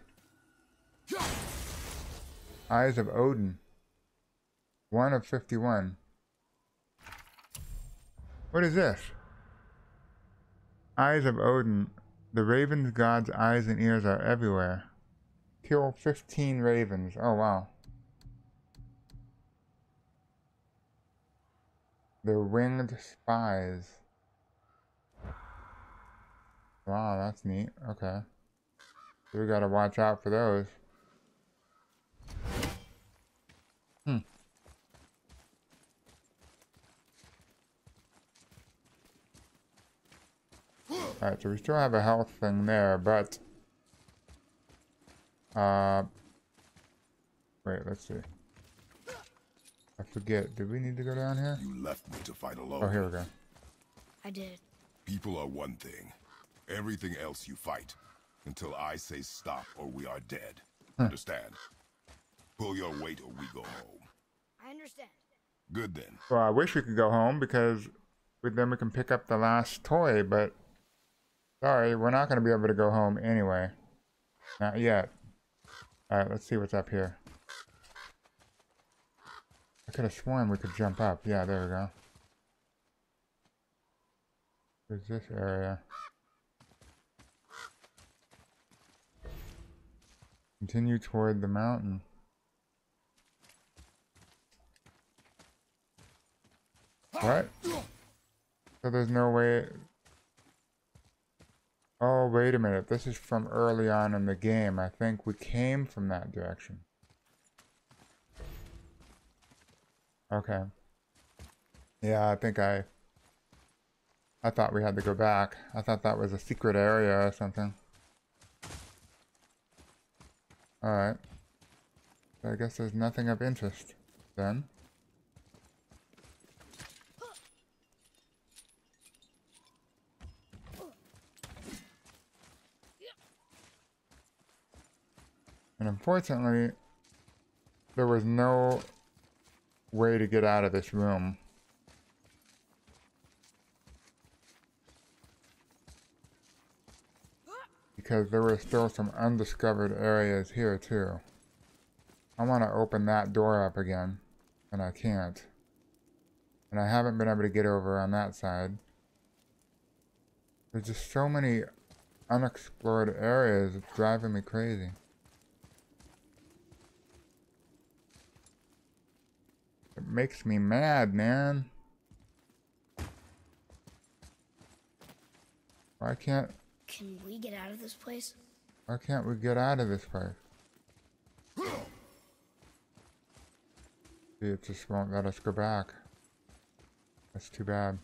Eyes of Odin. 1 of 51. What is this? Eyes of Odin. The raven's god's eyes and ears are everywhere. Kill 15 ravens. Oh, wow. The winged spies. Wow, that's neat. Okay. So we gotta watch out for those. Hmm. Alright, so we still have a health thing there, but... Uh... Wait, let's see. I forget, did we need to go down here? You left me to fight alone. Oh, here we go. I did. People are one thing. Everything else you fight. Until I say stop or we are dead. Understand? Pull your weight or we go home. I understand. Good then. Well, I wish we could go home because then we can pick up the last toy, but sorry, we're not going to be able to go home anyway. Not yet. Alright, let's see what's up here. I could have sworn we could jump up. Yeah, there we go. There's this area. Continue toward the mountain. What? So there's no way... Oh, wait a minute. This is from early on in the game. I think we came from that direction. Okay. Yeah, I think I... I thought we had to go back. I thought that was a secret area or something. Alright. I guess there's nothing of interest then. And unfortunately, there was no way to get out of this room. Because there were still some undiscovered areas here too. I want to open that door up again, and I can't. And I haven't been able to get over on that side. There's just so many unexplored areas, it's driving me crazy. It makes me mad, man. Why can't Can we get out of this place? why can't we get out of this place? See, it just won't let us go back. That's too bad.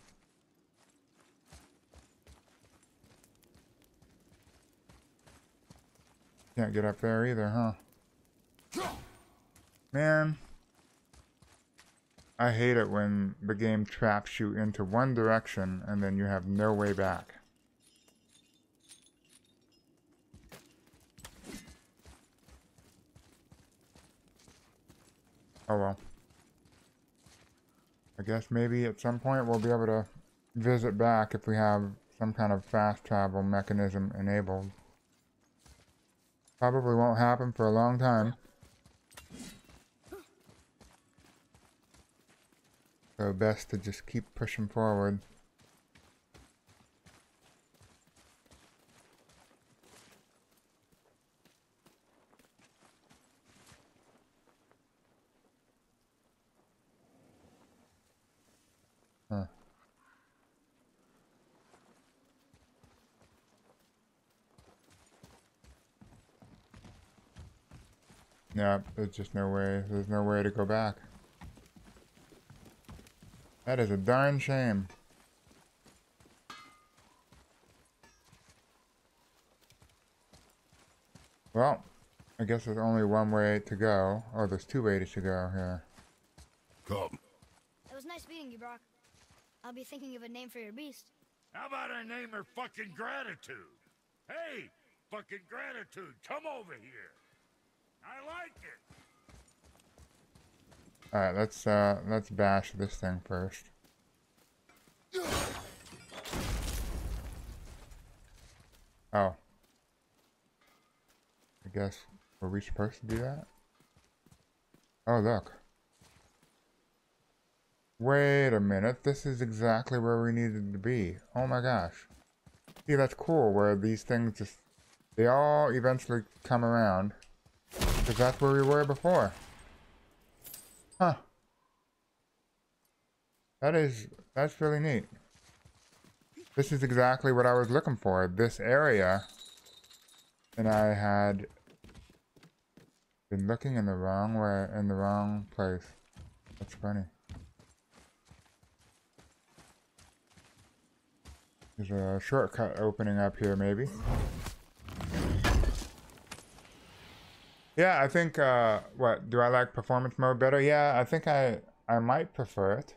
Can't get up there either, huh? Man. I hate it when the game traps you into one direction and then you have no way back. Oh well. I guess maybe at some point we'll be able to visit back if we have some kind of fast travel mechanism enabled. Probably won't happen for a long time. So best to just keep pushing forward. Huh. Yeah, there's just no way. There's no way to go back. That is a darn shame. Well, I guess there's only one way to go. Oh, there's two ways to go here. Come. It was nice meeting you, Brok. I'll be thinking of a name for your beast. How about I name her fucking Gratitude? Hey, fucking Gratitude, come over here. I like it. Alright, let's uh let's bash this thing first. Oh. I guess were we supposed to do that? Oh look. Wait a minute, this is exactly where we needed to be. Oh my gosh. See that's cool where these things just they all eventually come around. Because that's where we were before. Huh. That is, that's really neat. This is exactly what I was looking for, this area. And I had been looking in the wrong way, in the wrong place. That's funny. There's a shortcut opening up here, maybe. Yeah, I think, uh, what, do I like performance mode better? Yeah, I think I, I might prefer it.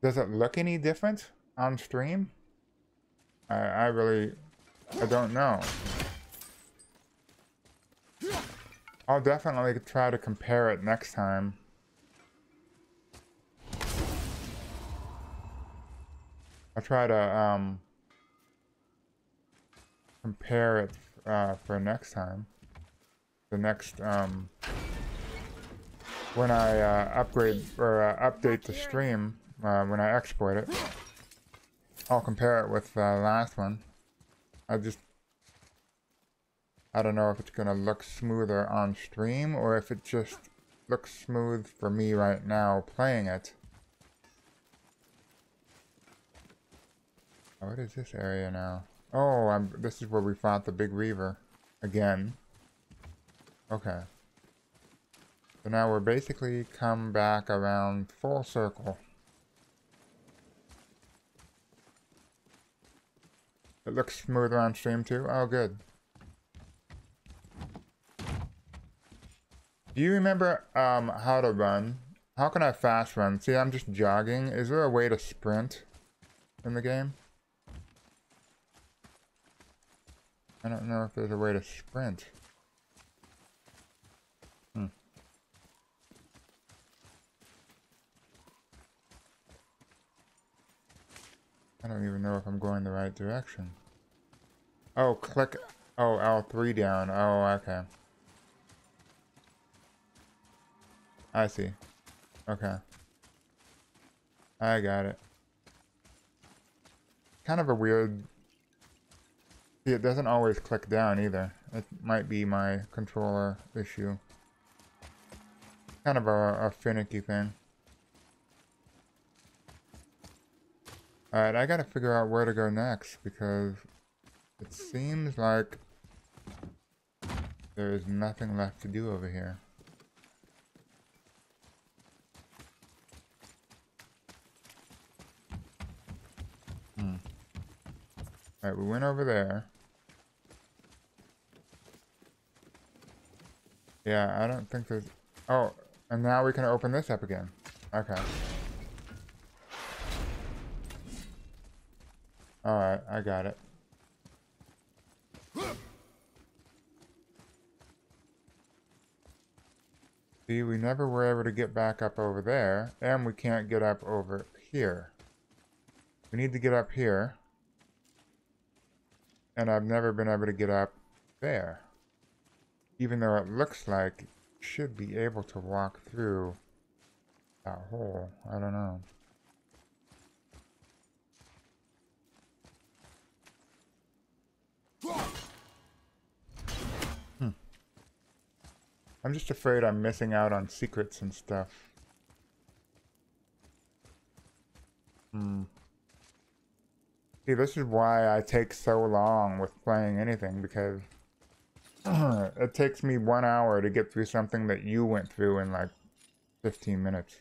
Does it look any different on stream? I, I really, I don't know. I'll definitely try to compare it next time. I'll try to, um, compare it, uh, for next time the next um, when I uh, upgrade or uh, update the stream uh, when I export it. I'll compare it with the last one. I just I don't know if it's gonna look smoother on stream or if it just looks smooth for me right now playing it. What is this area now? Oh, I'm, this is where we fought the big reaver again. Okay. So now we're basically come back around full circle. It looks smoother on stream too? Oh, good. Do you remember um, how to run? How can I fast run? See, I'm just jogging. Is there a way to sprint in the game? I don't know if there's a way to sprint. I don't even know if I'm going the right direction. Oh, click... Oh, L3 down. Oh, okay. I see. Okay. I got it. Kind of a weird... See, it doesn't always click down either. It might be my controller issue. Kind of a, a finicky thing. Alright, I gotta figure out where to go next because it seems like there is nothing left to do over here. Hmm. Alright, we went over there. Yeah, I don't think there's... Oh, and now we can open this up again. Okay. Alright, I got it. See, we never were able to get back up over there, and we can't get up over here. We need to get up here. And I've never been able to get up there. Even though it looks like should be able to walk through that hole. I don't know. Hmm. I'm just afraid I'm missing out on secrets and stuff. Hmm. See, this is why I take so long with playing anything, because it takes me one hour to get through something that you went through in like 15 minutes.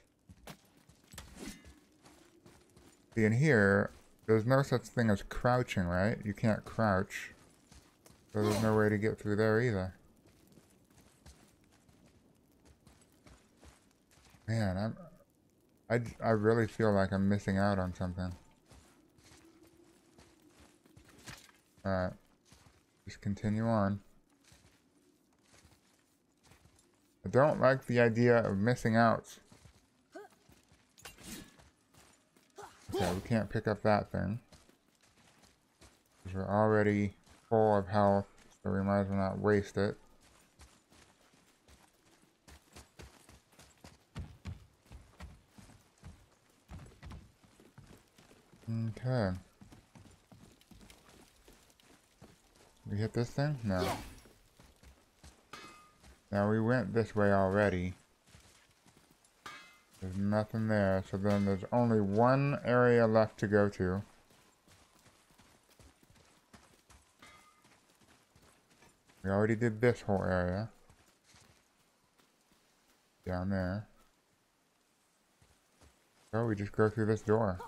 See, in here, there's no such thing as crouching, right? You can't crouch. So there's no way to get through there either. Man, I'm... I, I really feel like I'm missing out on something. Alright. Just continue on. I don't like the idea of missing out. Okay, we can't pick up that thing. Because we're already full of health, so we might as well not waste it. Okay. We hit this thing? No. Now we went this way already. There's nothing there, so then there's only one area left to go to. We already did this whole area. Down there. So we just go through this door.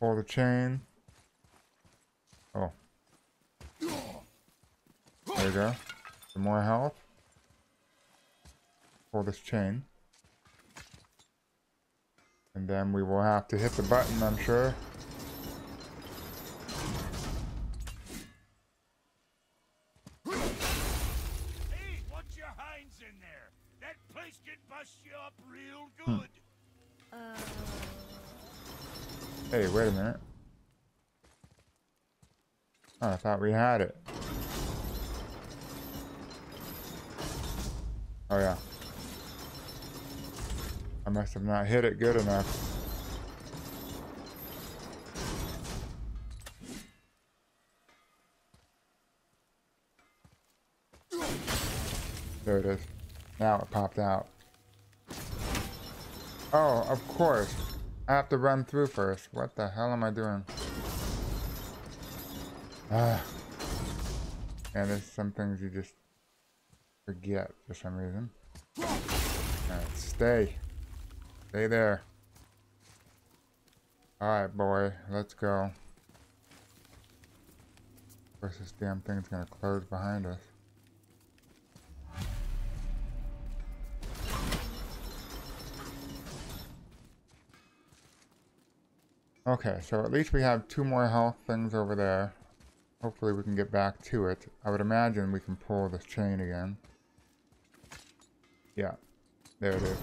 Pull the chain. Oh. There we go. Some more health. Pull this chain. And then we will have to hit the button, I'm sure. Hey, wait a minute. Oh, I thought we had it. Oh yeah. I must have not hit it good enough. There it is. Now it popped out. Oh, of course. I have to run through first. What the hell am I doing? Ah. And there's some things you just forget for some reason. Alright, stay. Stay there. Alright, boy. Let's go. Of course, this damn thing's gonna close behind us. Okay, so at least we have two more health things over there. Hopefully we can get back to it. I would imagine we can pull this chain again. Yeah, there it is.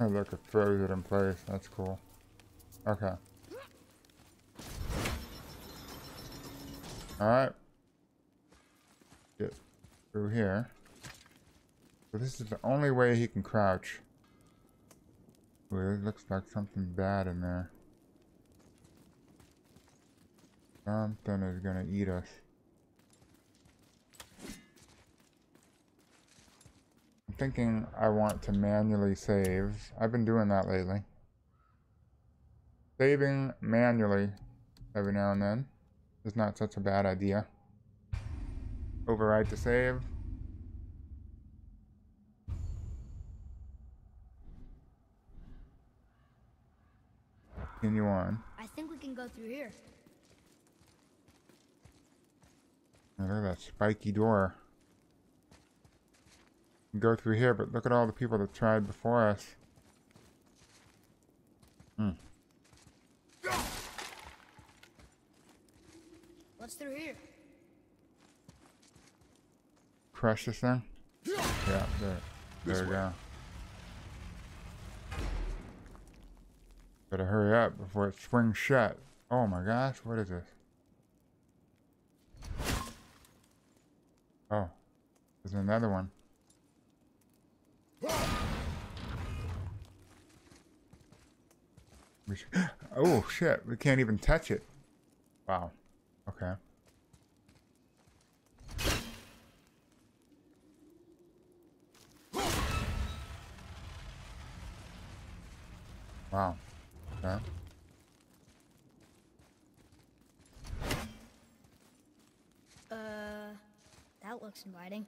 Oh look, it throws it in place. That's cool. Okay. Alright. Get through here. So this is the only way he can crouch. Ooh, it looks like something bad in there. Something is gonna eat us. I'm thinking I want to manually save. I've been doing that lately. Saving manually every now and then is not such a bad idea. Override to save. Continue on. I think we can go through here. Oh, look at that spiky door. Go through here, but look at all the people that tried before us. Hmm. What's through here? Crush this thing? Yeah, there. There we go. Better hurry up before it swings shut. Oh my gosh, what is this? Oh, there's another one. Oh shit, we can't even touch it. Wow. Okay. Wow. Okay. Uh, that looks inviting.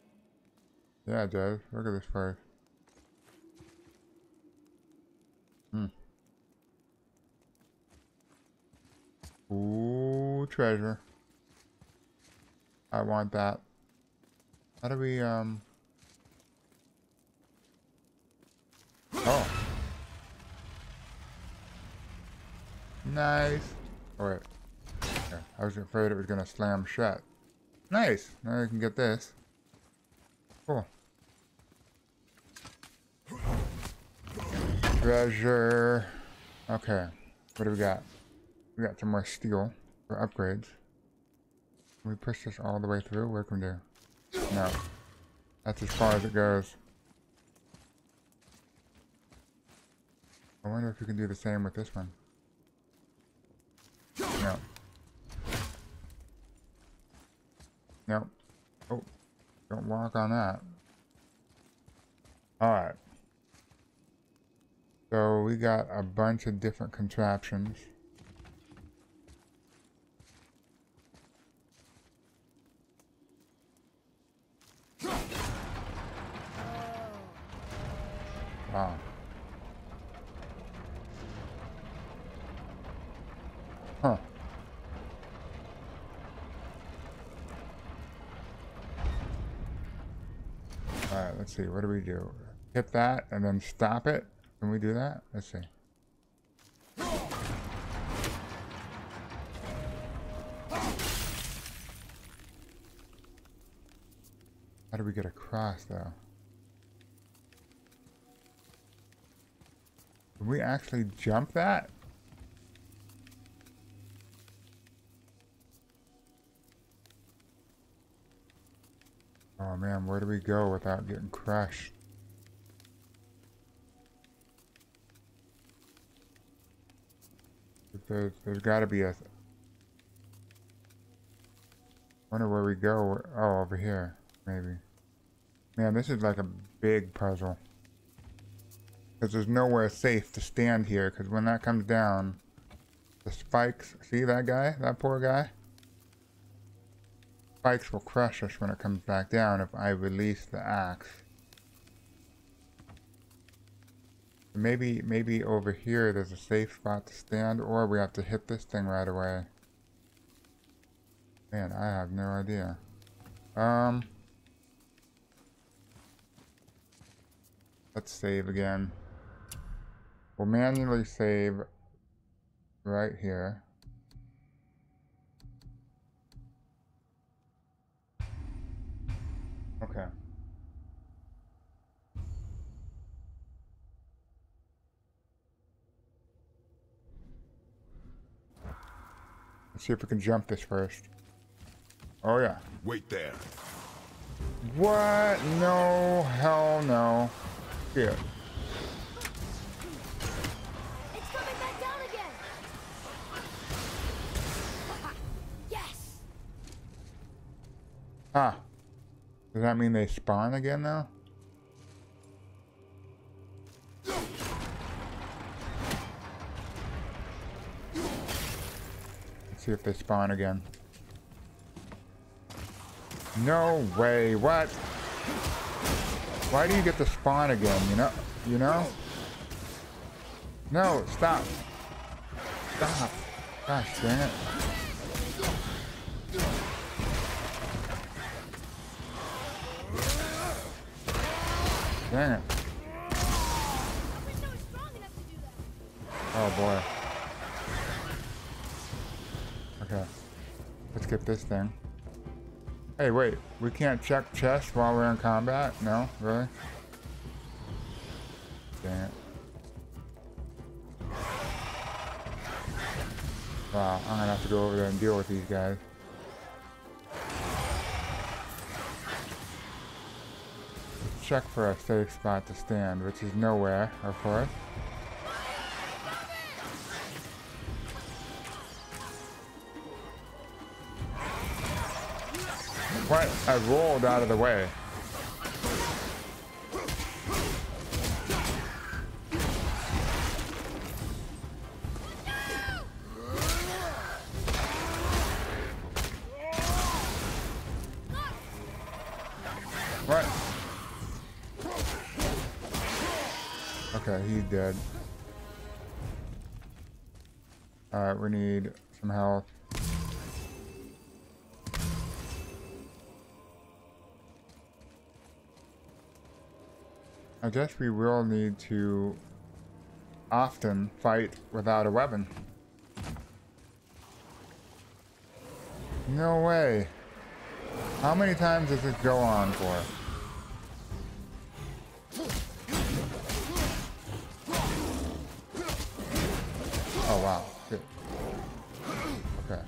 Yeah, it does. Look at this place. Hmm. Ooh, treasure. I want that. How do we, um... Oh. Nice. All right. Okay. I was afraid it was going to slam shut. Nice. Now I can get this. Cool. Treasure. Okay. What do we got? We got some more steel for upgrades. Can we push this all the way through? What can we do? No. That's as far as it goes. I wonder if we can do the same with this one. No. Nope. Oh, don't walk on that. Alright. So we got a bunch of different contraptions. Wow. Let's see. What do we do? Hit that and then stop it? Can we do that? Let's see. How do we get across, though? Can we actually jump that? Oh man, where do we go without getting crushed? There's, there's got to be a... wonder where we go. Oh, over here, maybe. Man, this is like a big puzzle. Because there's nowhere safe to stand here, because when that comes down, the spikes... See that guy? That poor guy? Spikes will crush us when it comes back down if I release the axe. Maybe, maybe over here there's a safe spot to stand, or we have to hit this thing right away. Man, I have no idea. Um... Let's save again. We'll manually save right here. Okay. Let's see if we can jump this first. Oh yeah. Wait there. What? No, hell no. Shit. It's coming back down again. yes. Ah. Does that mean they spawn again now? Let's see if they spawn again. No way, what? Why do you get to spawn again, you know? You know? No, stop. Stop. Gosh dang it. Dang it. Oh boy. Okay. Let's get this thing. Hey, wait. We can't check chests while we're in combat? No? Really? Dang it. Wow, I'm gonna have to go over there and deal with these guys. Check for a safe spot to stand, which is nowhere, of course. What? I rolled out of the way. I guess we will need to often fight without a weapon. No way. How many times does this go on for? Oh wow. Shit. Okay.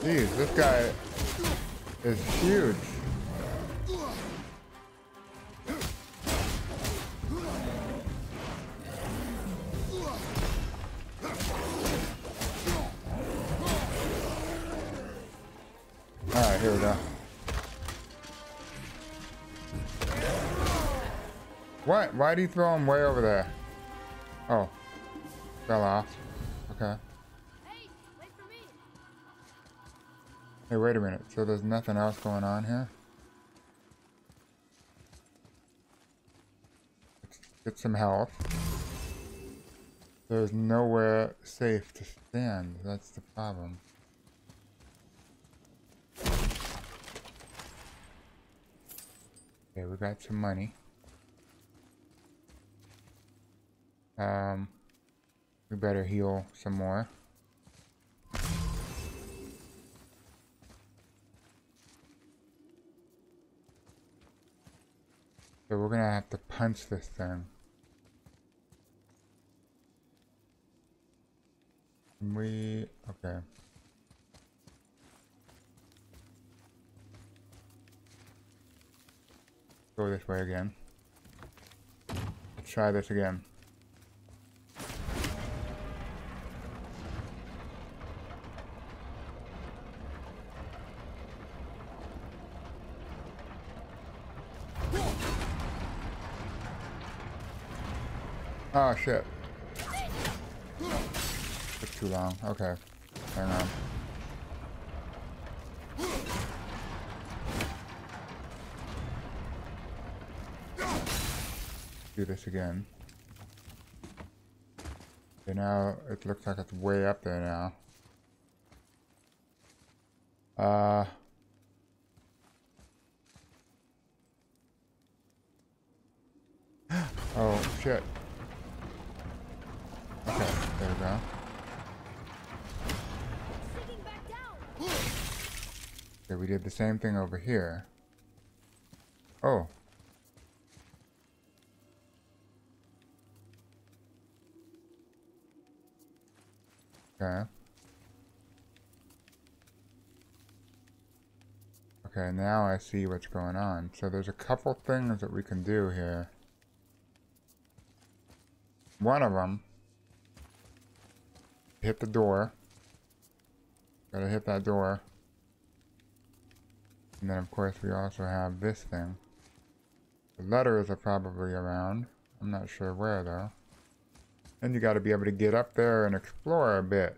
Jeez, this guy is huge. Alright, here we go. What? Why'd he throw him way over there? Oh. Fell off. Okay. Hey, wait a minute. So there's nothing else going on here? Get some health. There's nowhere safe to stand. That's the problem. Okay, we got some money. Um, we better heal some more. So we're gonna have to punch this thing. We okay. Go this way again. Let's try this again. Oh shit. Took too long. Okay. Hang on. Do this again. Okay, now it looks like it's way up there now. Uh Oh shit. Okay, we did the same thing over here. Oh. Okay. Okay, now I see what's going on. So there's a couple things that we can do here. One of them, hit the door. Gotta hit that door. And then of course we also have this thing. The letters are probably around. I'm not sure where though. And you gotta be able to get up there and explore a bit.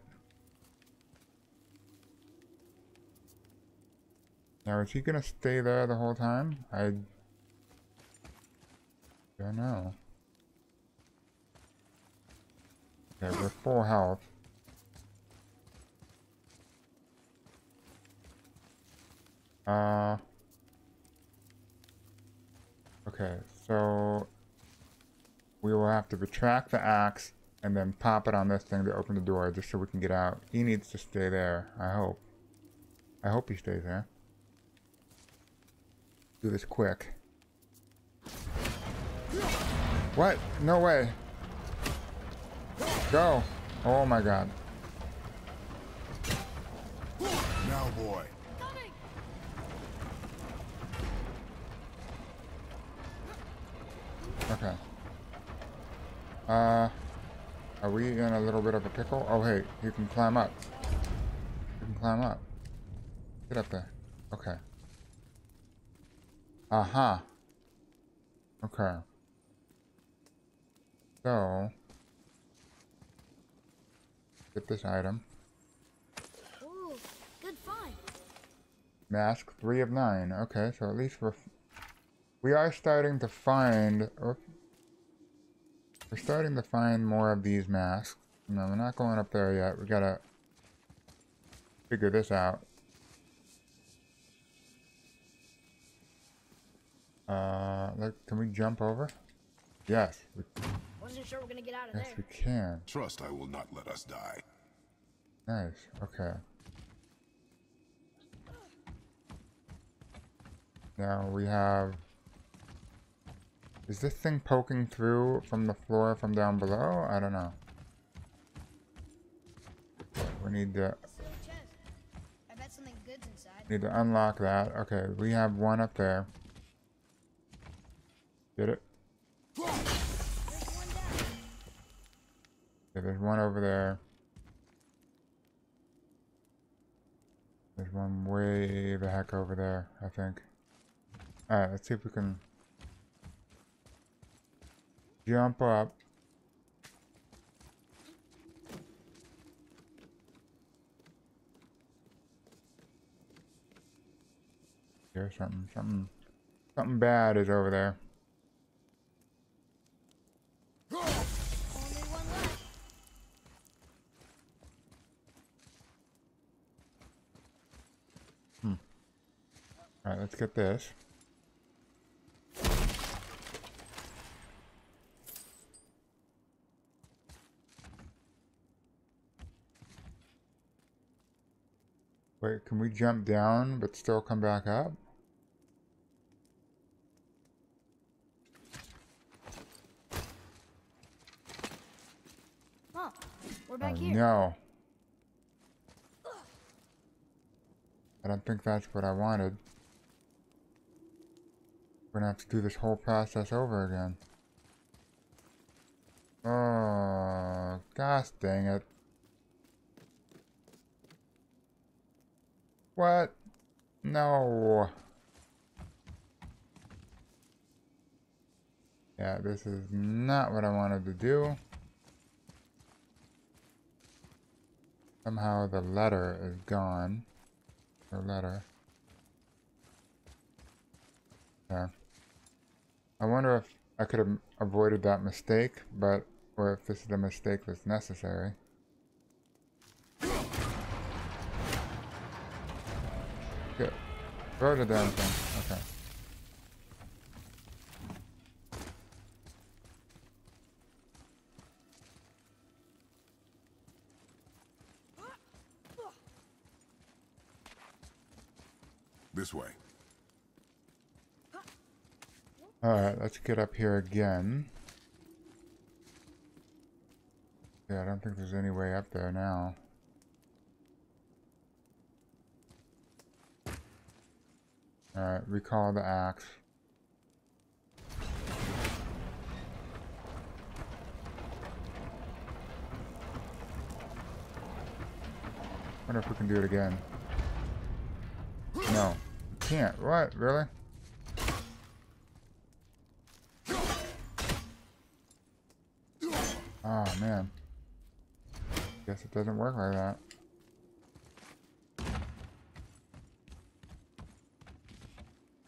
Now is he gonna stay there the whole time? I don't know. Okay, we're full health. Uh, okay, so we will have to retract the axe and then pop it on this thing to open the door just so we can get out. He needs to stay there, I hope. I hope he stays there. Do this quick. What? No way. Go. Oh my god. Now, boy. Okay. Uh, are we in a little bit of a pickle? Oh, hey, you can climb up. You can climb up. Get up there. Okay. Aha. Okay. So, get this item. Ooh, good find. Mask three of nine. Okay, so at least we're we are starting to find. Oh, we're starting to find more of these masks. No, we're not going up there yet. We gotta figure this out. Uh, like, can we jump over? Yes, we, Wasn't sure we're gonna get out of yes, there. we can. Trust I will not let us die. Nice. Okay. Now we have. Is this thing poking through from the floor from down below? I don't know. We need to need to unlock that. Okay, we have one up there. Get it? There's one down. Okay, there's one over there. There's There's one way the heck over there, I think. Alright, let's see if we can jump up. Here's something, something, something bad is over there. Hmm. One left. Alright, let's get this. Wait, can we jump down but still come back up? Oh, we're back Oh, here. no. I don't think that's what I wanted. We're gonna have to do this whole process over again. Oh, gosh dang it. What? No. Yeah, this is not what I wanted to do. Somehow the letter is gone. The letter. Yeah. I wonder if I could have avoided that mistake, but or if this is a mistake that's necessary. The damn thing. Okay. This way. Alright, let's get up here again. Yeah, I don't think there's any way up there now. Alright, recall the axe. Wonder if we can do it again. No. Can't. What? Really? Oh man. Guess it doesn't work like that.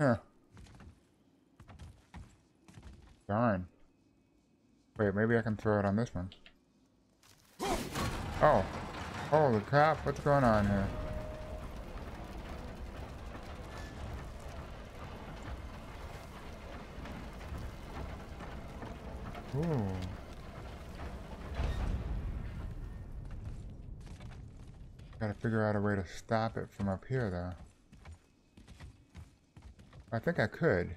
Huh. Darn. Wait, maybe I can throw it on this one. Oh. Holy crap, what's going on here? Ooh. Gotta figure out a way to stop it from up here, though. I think I could.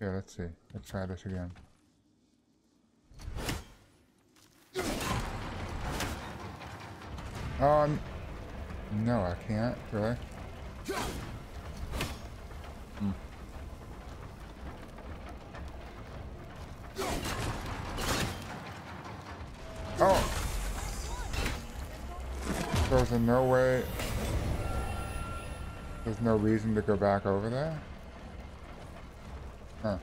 Yeah, let's see. Let's try this again. Um, no, I can't. Really? Hmm. Oh! There's no way... There's no reason to go back over there? Huh.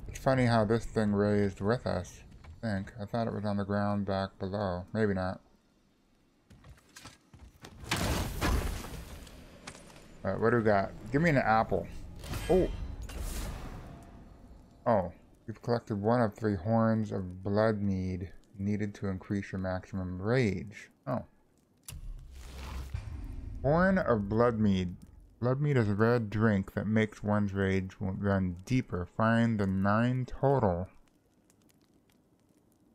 It's funny how this thing raised with us, I think. I thought it was on the ground back below. Maybe not. Alright, what do we got? Give me an apple. Oh! Oh. You've collected one of three horns of blood mead needed to increase your maximum rage. Oh. Horn of blood mead. Blood mead is a red drink that makes one's rage run deeper. Find the nine total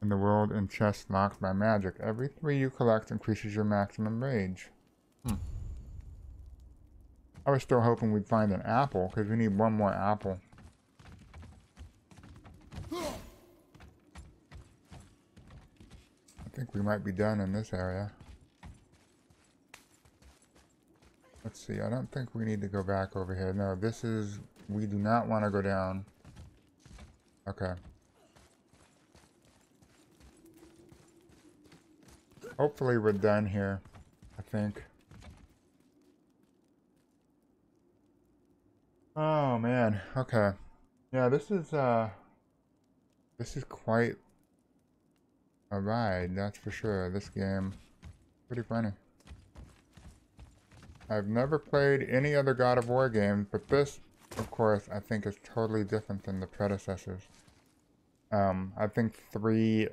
in the world in chests locked by magic. Every three you collect increases your maximum rage. Hmm. I was still hoping we'd find an apple, because we need one more apple. I think we might be done in this area. Let's see, I don't think we need to go back over here. No, this is... We do not want to go down. Okay. Hopefully we're done here, I think. Oh man, okay. Yeah, this is uh this is quite a ride, that's for sure. This game pretty funny. I've never played any other God of War game, but this, of course, I think is totally different than the predecessors. Um, I think 3,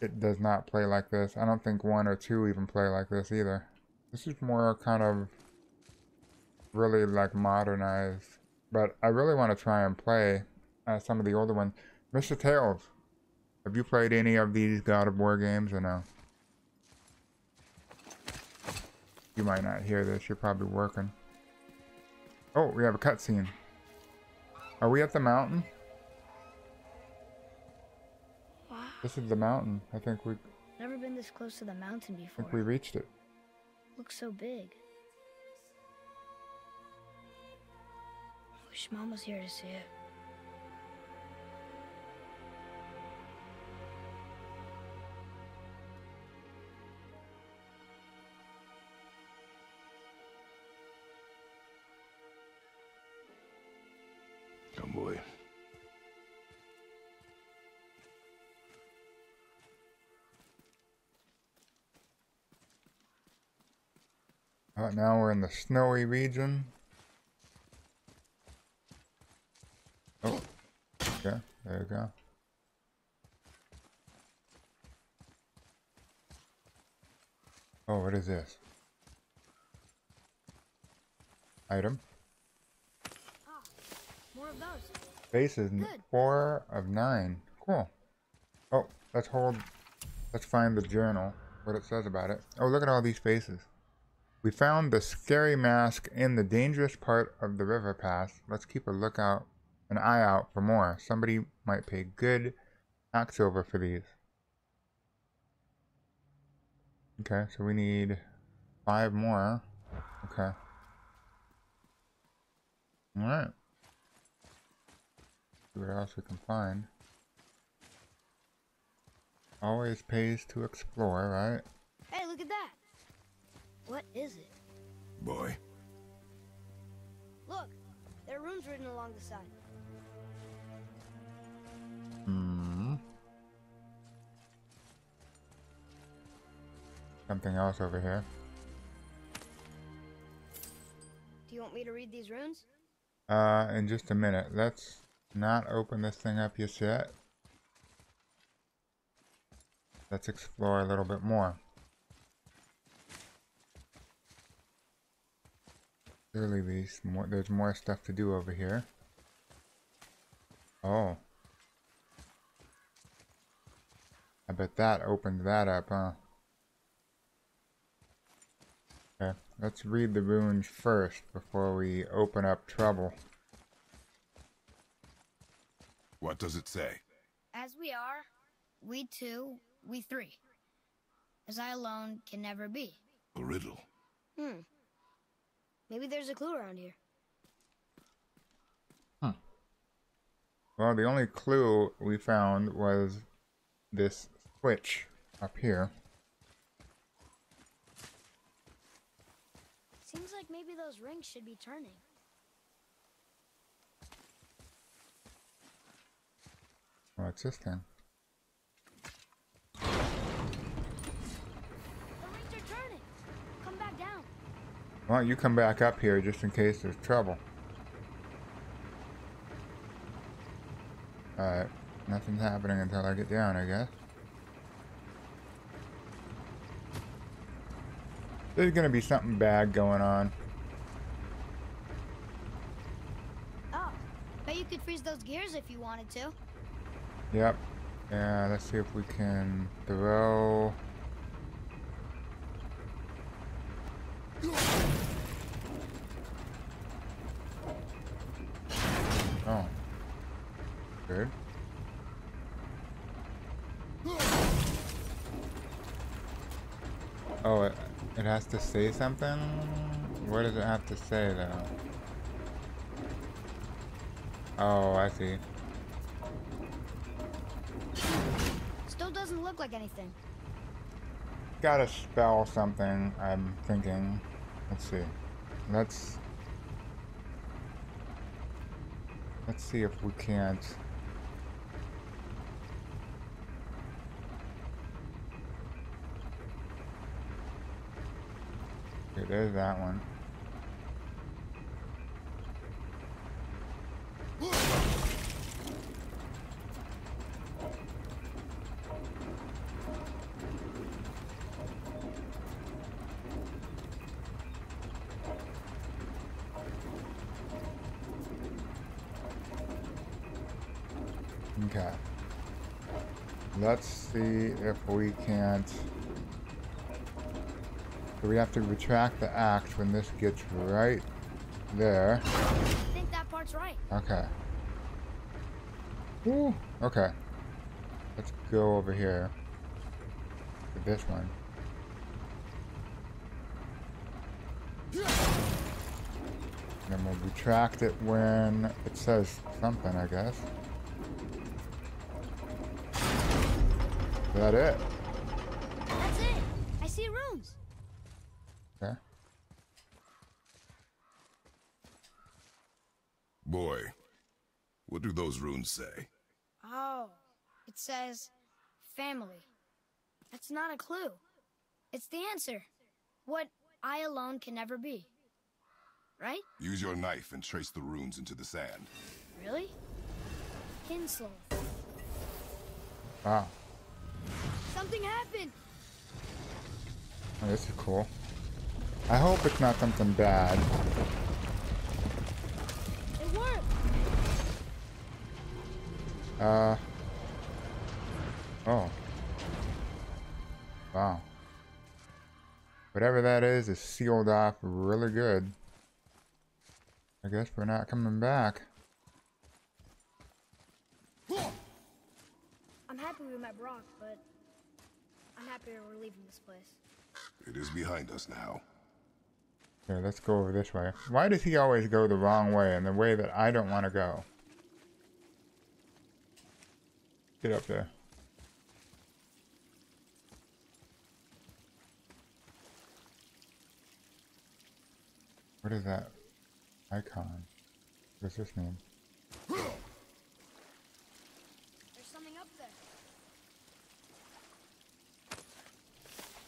it does not play like this. I don't think 1 or 2 even play like this either. This is more kind of really like modernized. But I really want to try and play uh, some of the older ones. Mr. Tales, have you played any of these God of War games or no? You might not hear this. You're probably working. Oh, we have a cutscene. Are we at the mountain? Wow. This is the mountain. I think we Never been this close to the mountain before. I think we reached it. Looks so big. Wish Mom was here to see it. Right now we're in the snowy region. Oh, okay, there you go. Oh, what is this? Item. More of those. Faces Good. four of nine. Cool. Oh, let's hold. Let's find the journal. What it says about it. Oh, look at all these faces. We found the scary mask in the dangerous part of the river pass. Let's keep a lookout, an eye out for more. Somebody might pay good hack silver for these. Okay, so we need five more. Okay. Alright. See what else we can find. Always pays to explore, right? Hey, look at that. What is it? Boy. Look, there are runes written along the side. Hmm. Something else over here. Do you want me to read these runes? Uh, in just a minute. Let's not open this thing up just yet. Let's explore a little bit more. Clearly, these more, there's more stuff to do over here. Oh. I bet that opened that up, huh? Okay, let's read the runes first before we open up trouble. What does it say? As we are, we two, we three. As I alone can never be. A riddle. Hmm. Maybe there's a clue around here. Well, the only clue we found was this switch up here. Seems like maybe those rings should be turning. What's this thing? The rings are turning. Come back down. Why don't you come back up here just in case there's trouble? Alright, nothing's happening until I get down, I guess. There's gonna be something bad going on. Oh, bet you could freeze those gears if you wanted to. Yep. Yeah, let's see if we can throw... Oh. Good. Oh, it, it has to say something? What does it have to say, though? Oh, I see. Still doesn't look like anything. gotta spell something, I'm thinking. Let's see. Let's... Let's see if we can't... there's that one. Okay. Let's see if we can't... So we have to retract the axe when this gets right there. I think that part's right. Okay. Ooh, okay. Let's go over here. To this one. And then we'll retract it when it says something, I guess. Is that it? That's it. I see runes. Okay. Boy, what do those runes say? Oh, it says family. That's not a clue. It's the answer. What I alone can never be. Right? Use your knife and trace the runes into the sand. Really? Kinslow. Wow. Ah. Something happened. Oh, this is cool. I hope it's not something bad. Uh. Oh. Wow. Whatever that is is sealed off really good. I guess we're not coming back. I'm happy we met Brok, but I'm happier we're leaving this place. It is behind us now. Here, let's go over this way. Why does he always go the wrong way and the way that I don't want to go? Get up there. What is that icon? What does this mean? There's something up there.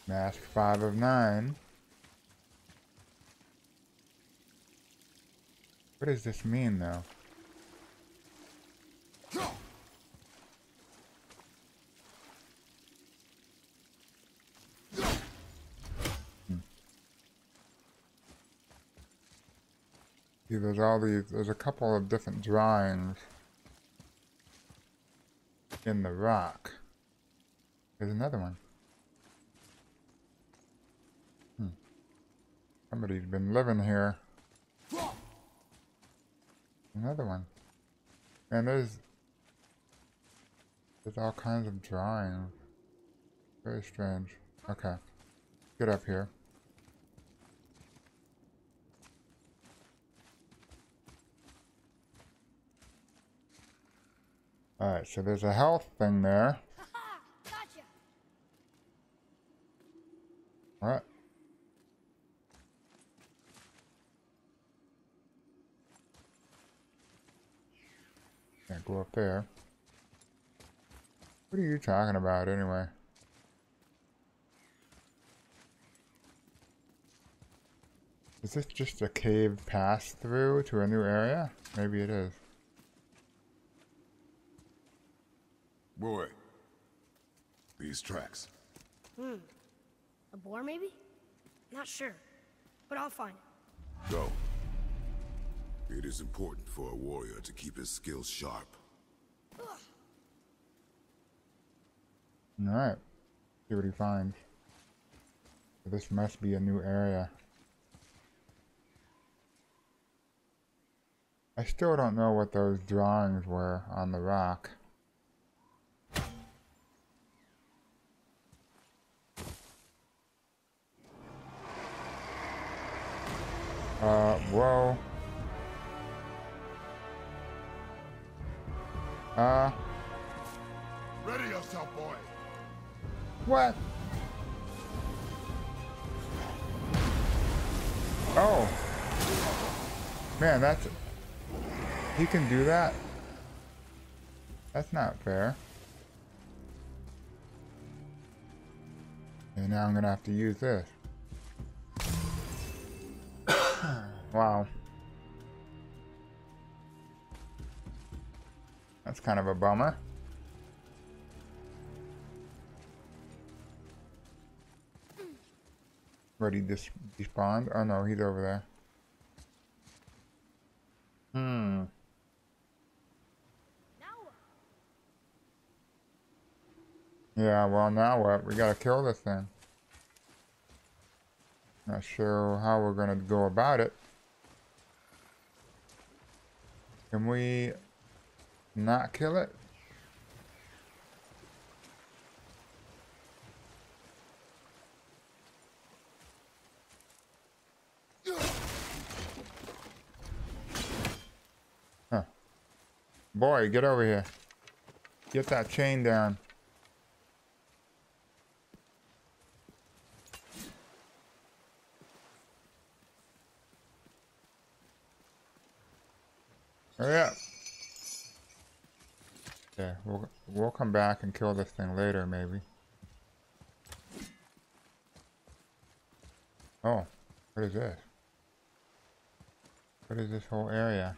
Mask 5 of 9. What does this mean, though? See, there's all these, there's a couple of different drawings in the rock. There's another one. Hmm. Somebody's been living here. Another one. And there's there's all kinds of drawings. Very strange. Okay. Get up here. Alright, so there's a health thing there. Gotcha! What? Can't go up there. What are you talking about anyway? Is this just a cave pass through to a new area? Maybe it is. Boy, these tracks. Hmm. A boar, maybe? Not sure. But I'll find it. Go. It is important for a warrior to keep his skills sharp. Alright. See what he finds. This must be a new area. I still don't know what those drawings were on the rock. Uh, well... Uh... Ready yourself, boy! What? Oh. Man, that's... He can do that? That's not fair. And now I'm gonna have to use this. Wow. That's kind of a bummer. Ready to despawn? Oh no, he's over there. Hmm. Yeah, well now what? We gotta kill this thing. Not sure how we're gonna go about it. Can we not kill it? Huh. Boy, get over here. Get that chain down. Hurry up. Okay, we'll, we'll come back and kill this thing later, maybe. Oh, what is this? What is this whole area?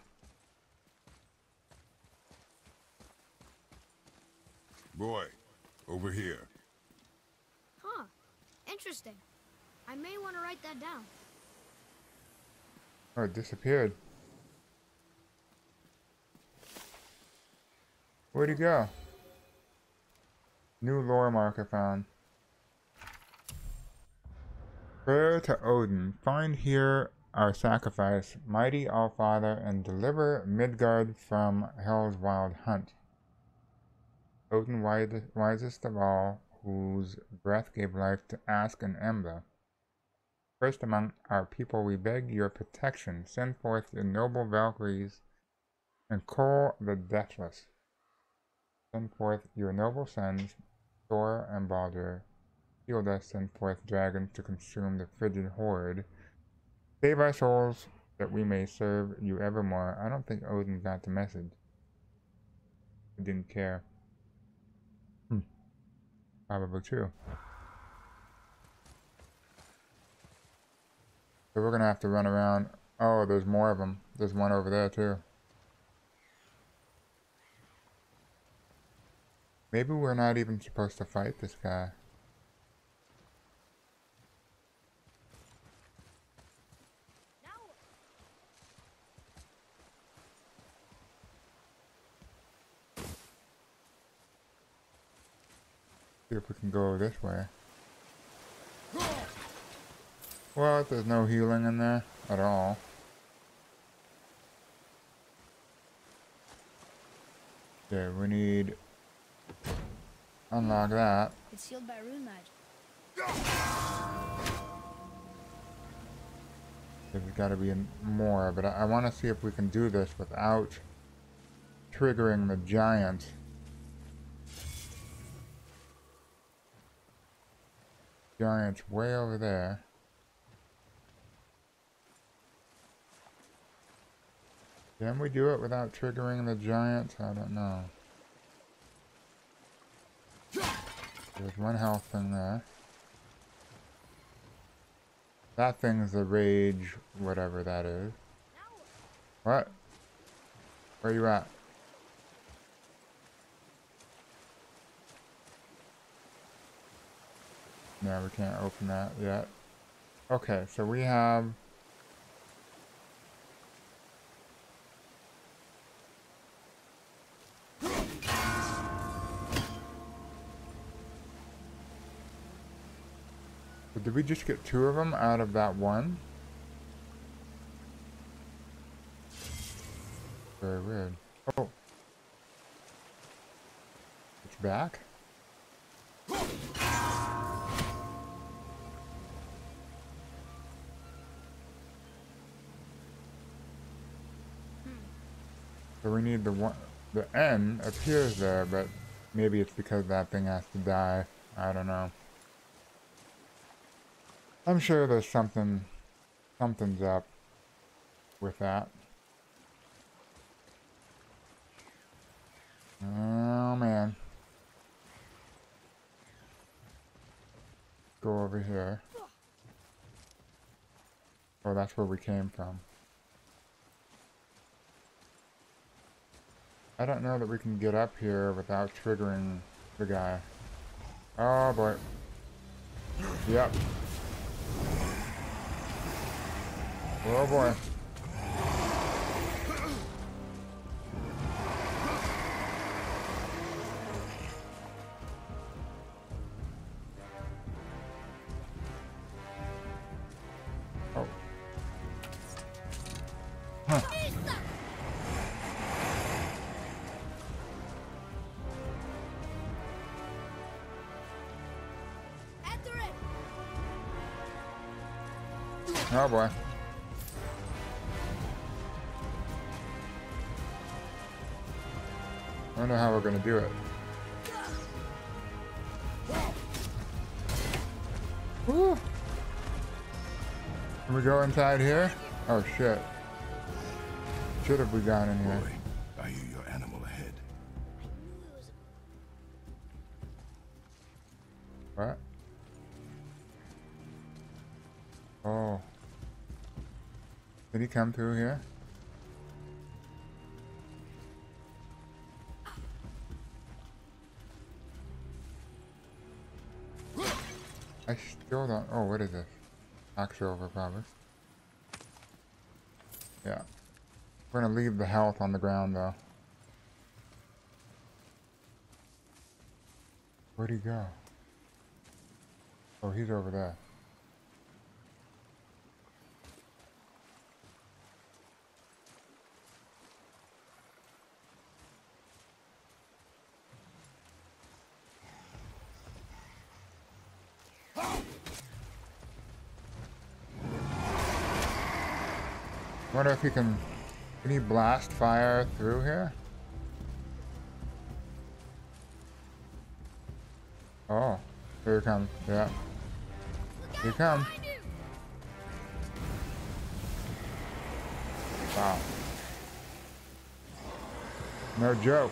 Boy, over here. Huh. Interesting. I may want to write that down. Oh, it disappeared. Where'd he go? New lore marker found. Prayer to Odin. Find here our sacrifice, mighty All-Father, and deliver Midgard from Hell's wild hunt. Odin wisest of all, whose breath gave life to Ask and Embla. First among our people we beg your protection. Send forth your noble Valkyries and call the deathless. Send forth your noble sons, Thor and Baldur. Shield us, send forth dragons to consume the frigid horde. Save our souls, that we may serve you evermore. I don't think Odin got the message. He didn't care. Hmm. Probably true. So we're gonna have to run around. Oh, there's more of them. There's one over there too. Maybe we're not even supposed to fight this guy. See if we can go this way. Well, there's no healing in there at all. Okay, we need Unlock that. It's sealed by rune magic. There's got to be more, but I, I want to see if we can do this without triggering the giant. Giant's way over there. Can we do it without triggering the giant? I don't know. There's one health in there. That thing's the rage, whatever that is. What? Where you at? No, we can't open that yet. Okay, so we have did we just get two of them out of that one? Very weird. Oh. It's back? So we need the one, the N appears there, but maybe it's because that thing has to die. I don't know. I'm sure there's something Something's up with that. Oh man. Go over here. Oh, that's where we came from. I don't know that we can get up here without triggering the guy. Oh boy. Yep. Oh boy. Don't know how we're gonna. Woo. Can we go inside here? Oh shit. Should have we gone in here? Boy, I hear your animal ahead. What? Oh. Did he come through here? I still don't. Oh, what is this? Hack silver promise. Yeah. We're gonna leave the health on the ground though. Where'd he go? Oh, he's over there. If he can. Can he blast fire through here? Oh, here he comes. Yeah. Here. You! Wow. No joke.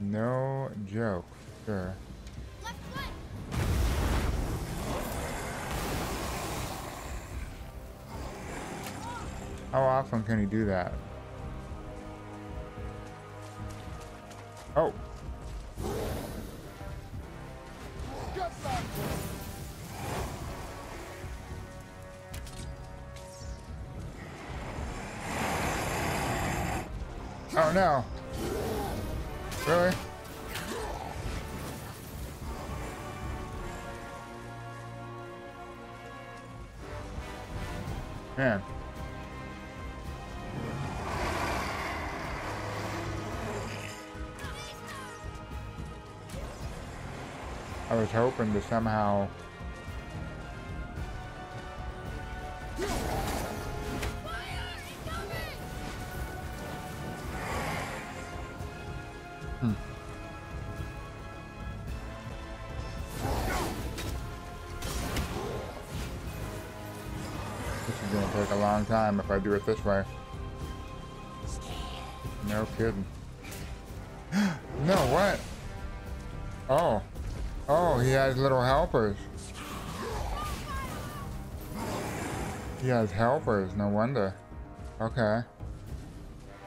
No joke. Sure. How often can he do that? Oh. Hoping to somehow hmm. This is gonna take a long time if I do it this way. No kidding. no, what? He has little helpers. He has helpers, no wonder. Okay.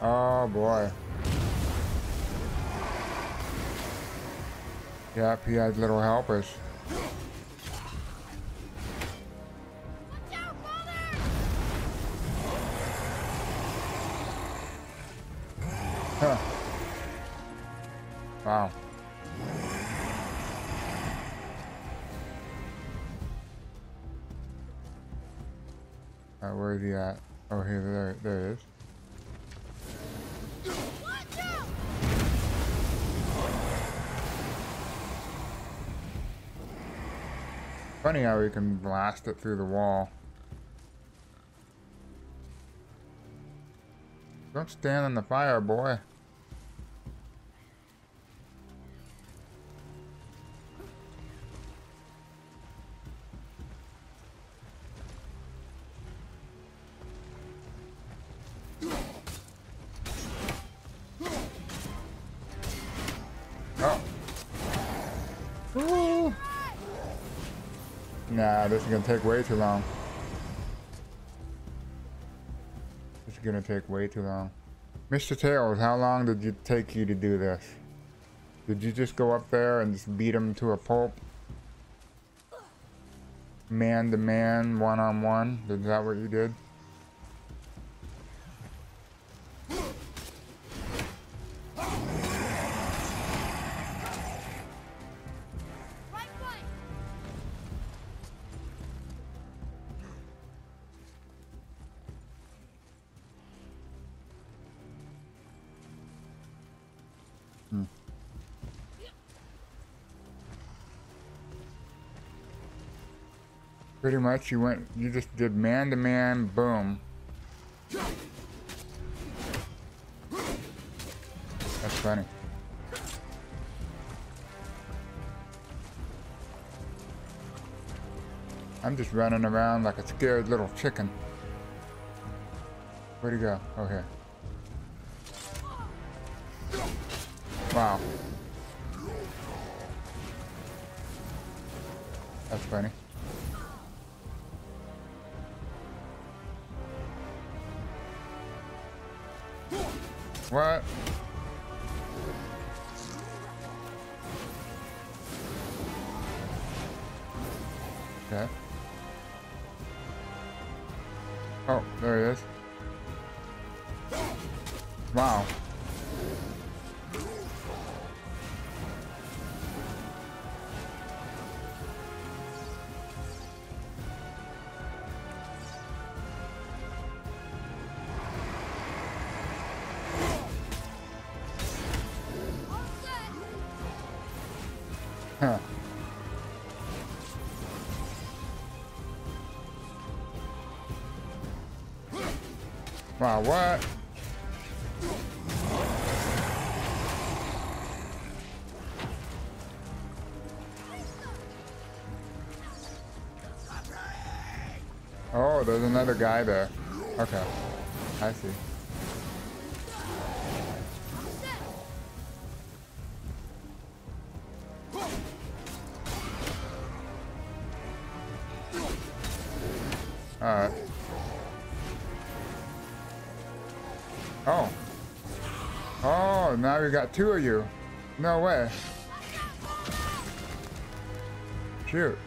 Oh boy. Yep, he has little helpers. Funny how he can blast it through the wall. Don't stand in the fire, boy. Is gonna take way too long. Is gonna take way too long. Mr. Tails, how long did it take you to do this? Did you just go up there and just beat him to a pulp? Man to man, one on one? Is that what you did? Much you went, you just did man to man, boom. That's funny. I'm just running around like a scared little chicken. Where'd he go? Oh, here. Wow. That's funny. What? Okay. Oh, there he is. Wow. Guy there. Okay. I see. Alright. Oh. Oh, now we got two of you. No way. Shoot.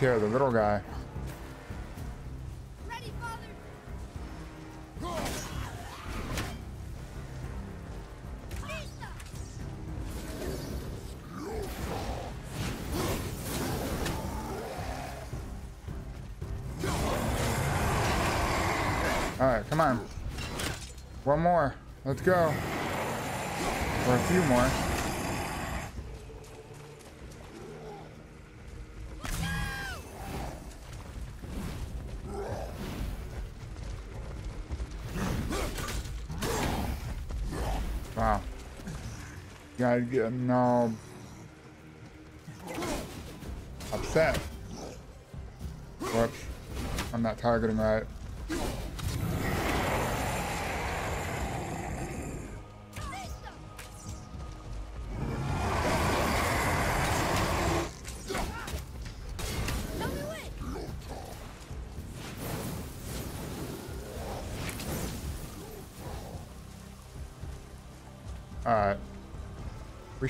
Care of the little guy. Ready! Alright, come on. One more. Let's go. Or a few more. Gotta get no upset. Whoops. I'm not targeting right.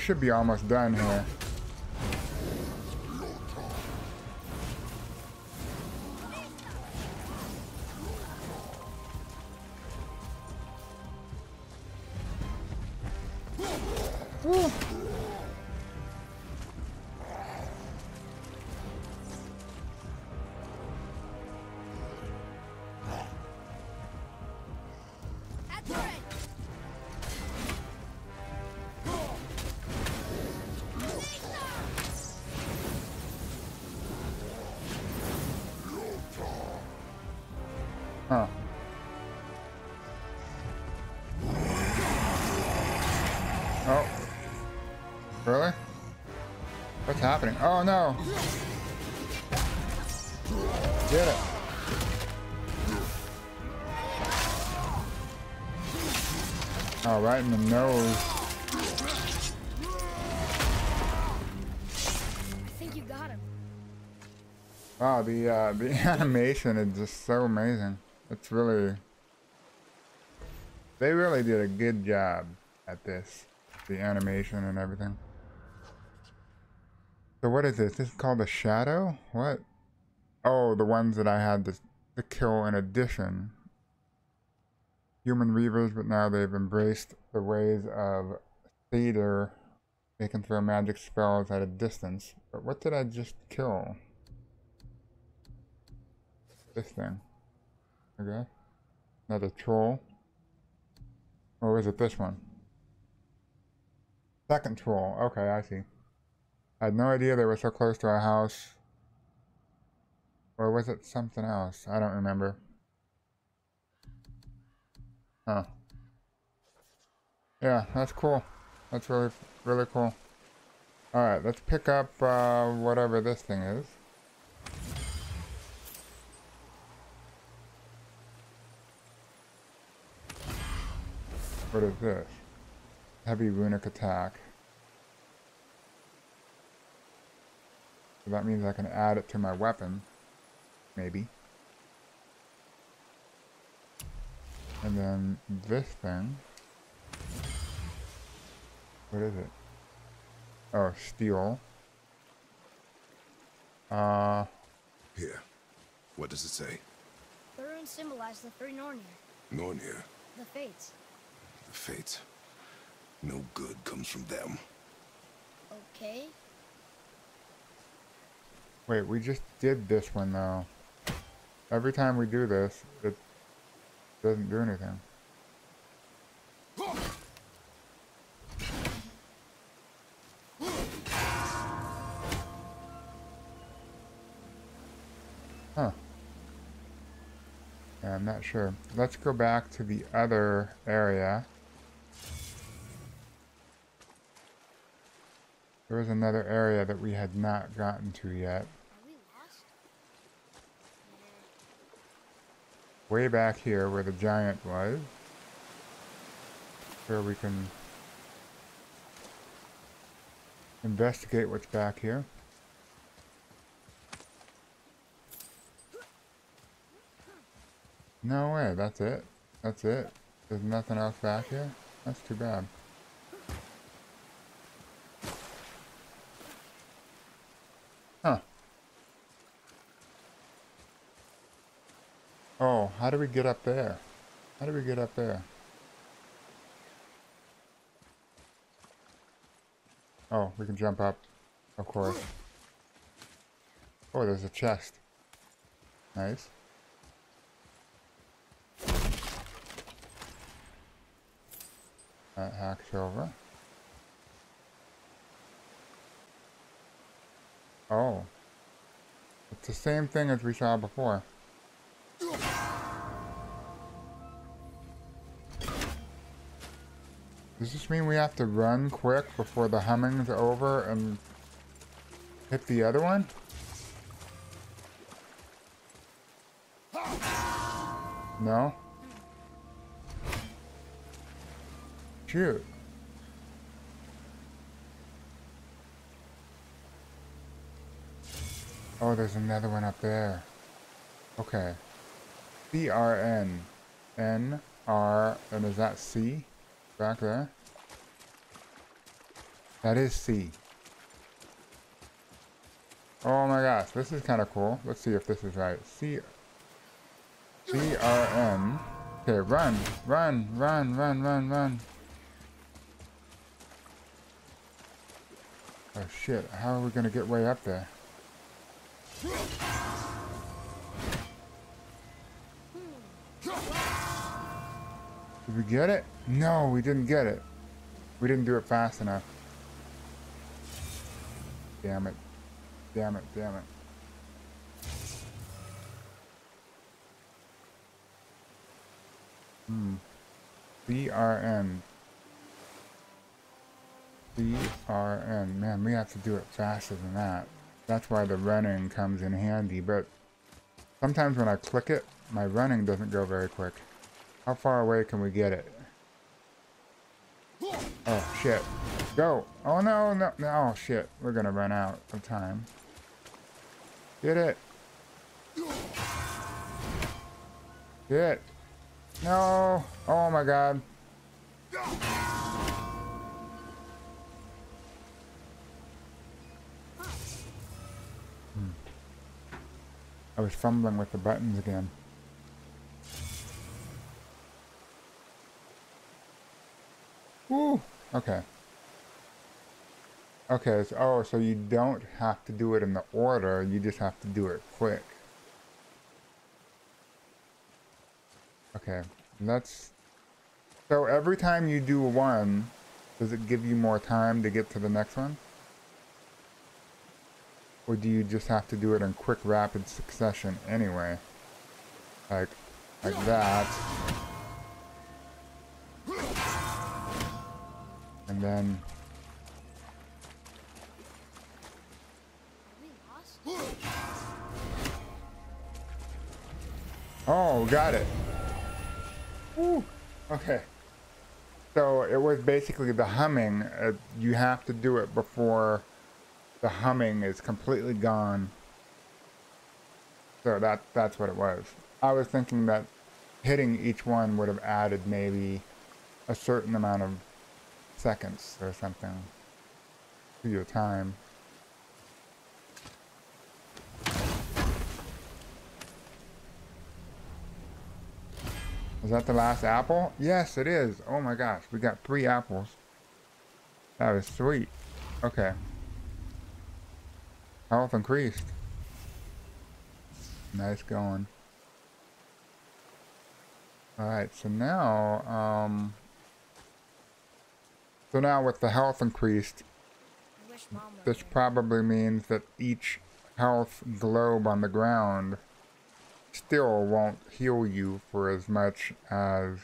Should be almost done here. Oh no! Get it! Oh, right in the nose. I think you got him. Wow, the uh, the animation is just so amazing. It's really they really did a good job at this, the animation and everything. What is this? This is called a shadow. What? Oh, the ones that I had to, to kill in addition. Human reavers, but now they've embraced the ways of Seiðr. They can throw magic spells at a distance. But what did I just kill? This thing. Okay. Another troll. Or was it this one? Second troll. Okay, I see. I had no idea they were so close to our house. Or was it something else? I don't remember. Huh. Yeah, that's cool. That's really, really cool. Alright, let's pick up uh, whatever this thing is. What is this? Heavy runic attack. So that means I can add it to my weapon. Maybe. And then this thing. What is it? Oh, steel. Uh, Here. What does it say? The runes symbolize the three Nornir, Nornir. the Fates. The Fates. No good comes from them. Okay. Wait, we just did this one though. Every time we do this, it doesn't do anything. Huh. Yeah, I'm not sure. Let's go back to the other area. There was another area that we had not gotten to yet. Way back here where the giant was. Where we can investigate what's back here. No way, that's it. That's it. There's nothing else back here? That's too bad. Huh. How do we get up there? How do we get up there? Oh, we can jump up, of course. Oh, there's a chest. Nice. That's hack silver. Oh. It's the same thing as we saw before. Does this mean we have to run quick before the humming's over and hit the other one? No? Shoot. Oh, there's another one up there. Okay. C-R-N. N-R, and is that C? Back there? That is C. Oh my gosh, this is kind of cool. Let's see if this is right. C. C R N. Okay, run, run, run, run, run, run. Oh shit, how are we gonna get way up there? Did we get it? No, we didn't get it. We didn't do it fast enough. Damn it. Damn it, damn it. Hmm. BRN. BRN. Man, we have to do it faster than that. That's why the running comes in handy, but sometimes when I click it, my running doesn't go very quick. How far away can we get it? Oh, shit. Go! Oh, no, no, no, oh, shit. We're gonna run out of time. Get it! Get it! No! Oh my god. Hmm. I was fumbling with the buttons again. Woo! Okay. Okay, so, oh, so you don't have to do it in the order, you just have to do it quick. Okay, that's... So every time you do one, does it give you more time to get to the next one? Or do you just have to do it in quick, rapid succession anyway? Like, like that. And then... Oh, got it. Woo. Okay. So it was basically the humming. Uh, you have to do it before the humming is completely gone. So that that's what it was. I was thinking that hitting each one would have added maybe a certain amount of seconds or something to your time. Is that the last apple? Yes, it is. Oh my gosh, we got three apples. That was sweet. Okay. Health increased. Nice going. Alright, so now, um... So now with the health increased, this probably means that each health globe on the ground still won't heal you for as much as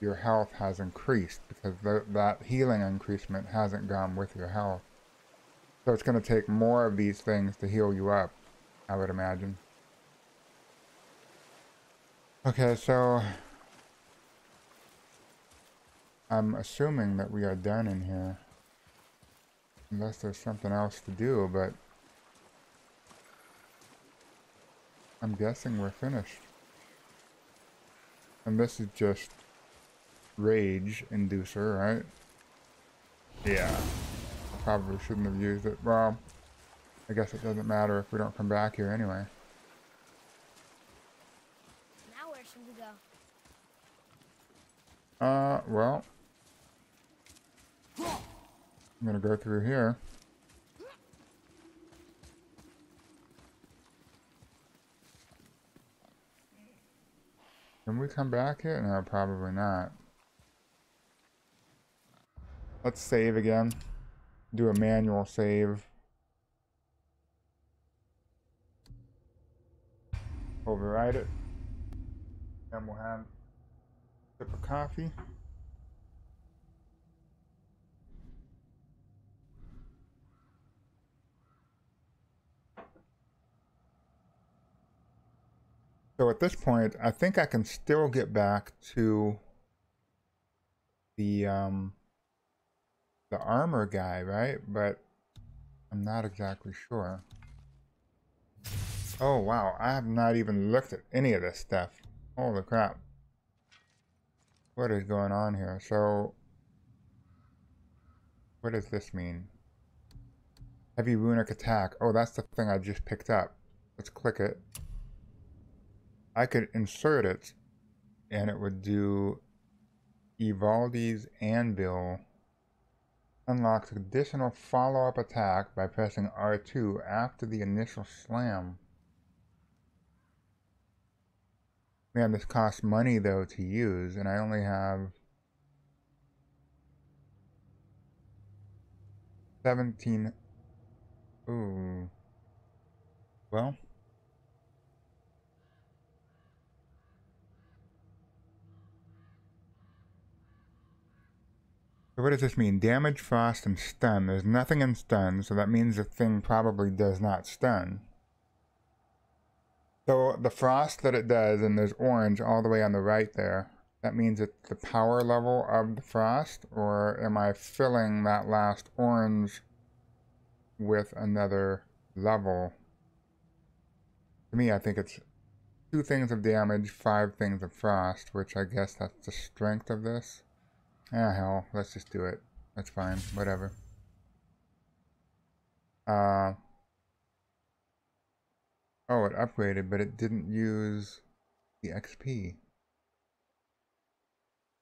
your health has increased because th that healing increasement hasn't gone with your health. So it's going to take more of these things to heal you up, I would imagine. Okay, so I'm assuming that we are done in here. Unless there's something else to do, but I'm guessing we're finished. And this is just rage inducer, right? Yeah. Probably shouldn't have used it. Well, I guess it doesn't matter if we don't come back here anyway. Now where should we go? Uh, well. I'm gonna go through here. Can we come back here? No, probably not. Let's save again. Do a manual save. Override it. And we'll have a sip of coffee. So at this point, I think I can still get back to the um, the armor guy, right? But I'm not exactly sure. Oh wow, I have not even looked at any of this stuff. Holy crap. What is going on here? So What does this mean? Heavy runic attack. Oh, that's the thing I just picked up. Let's click it. I could insert it and it would do Ivaldi's Anvil. Unlocks additional follow-up attack by pressing R2 after the initial slam. Man, this costs money though to use, and I only have 17. Ooh. Well. So what does this mean? Damage, frost, and stun. There's nothing in stun, so that means the thing probably does not stun. So the frost that it does, and there's orange all the way on the right there, that means it's the power level of the frost, or am I filling that last orange with another level? To me, I think it's two things of damage, five things of frost, which I guess that's the strength of this. Ah, hell, let's just do it. That's fine, whatever. Uh, Oh, it upgraded, but it didn't use the XP.